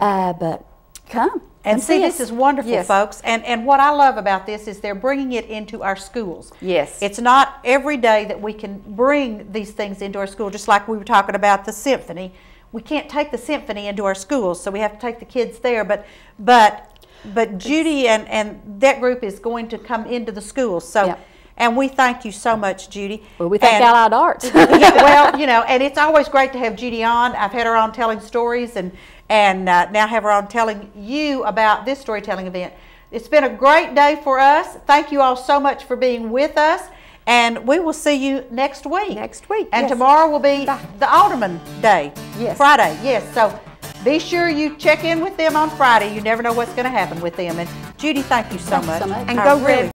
Uh, but come. And see, see this is wonderful, Yes. folks. And and what I love about this is they're bringing it into our schools. Yes. It's not every day that we can bring these things into our school, just like we were talking about the symphony. We can't take the symphony into our schools, so we have to take the kids there. But but but Judy and, and that group is going to come into the schools. So Yep. and we thank you so much, Judy. Well, we thank And- Allied Arts. yeah, well, you know, and it's always great to have Judy on. I've had her on telling stories, and and uh, now have her on telling you about this storytelling event. It's been a great day for us. Thank you all so much for being with us, and we will see you next week. Next week, and yes. tomorrow will be the Alderman Day. Yes. Friday. Yes. So. Be sure you check in with them on Friday. You never know what's going to happen with them. And Judy, thank you so Thank you much. so much. And I go really Red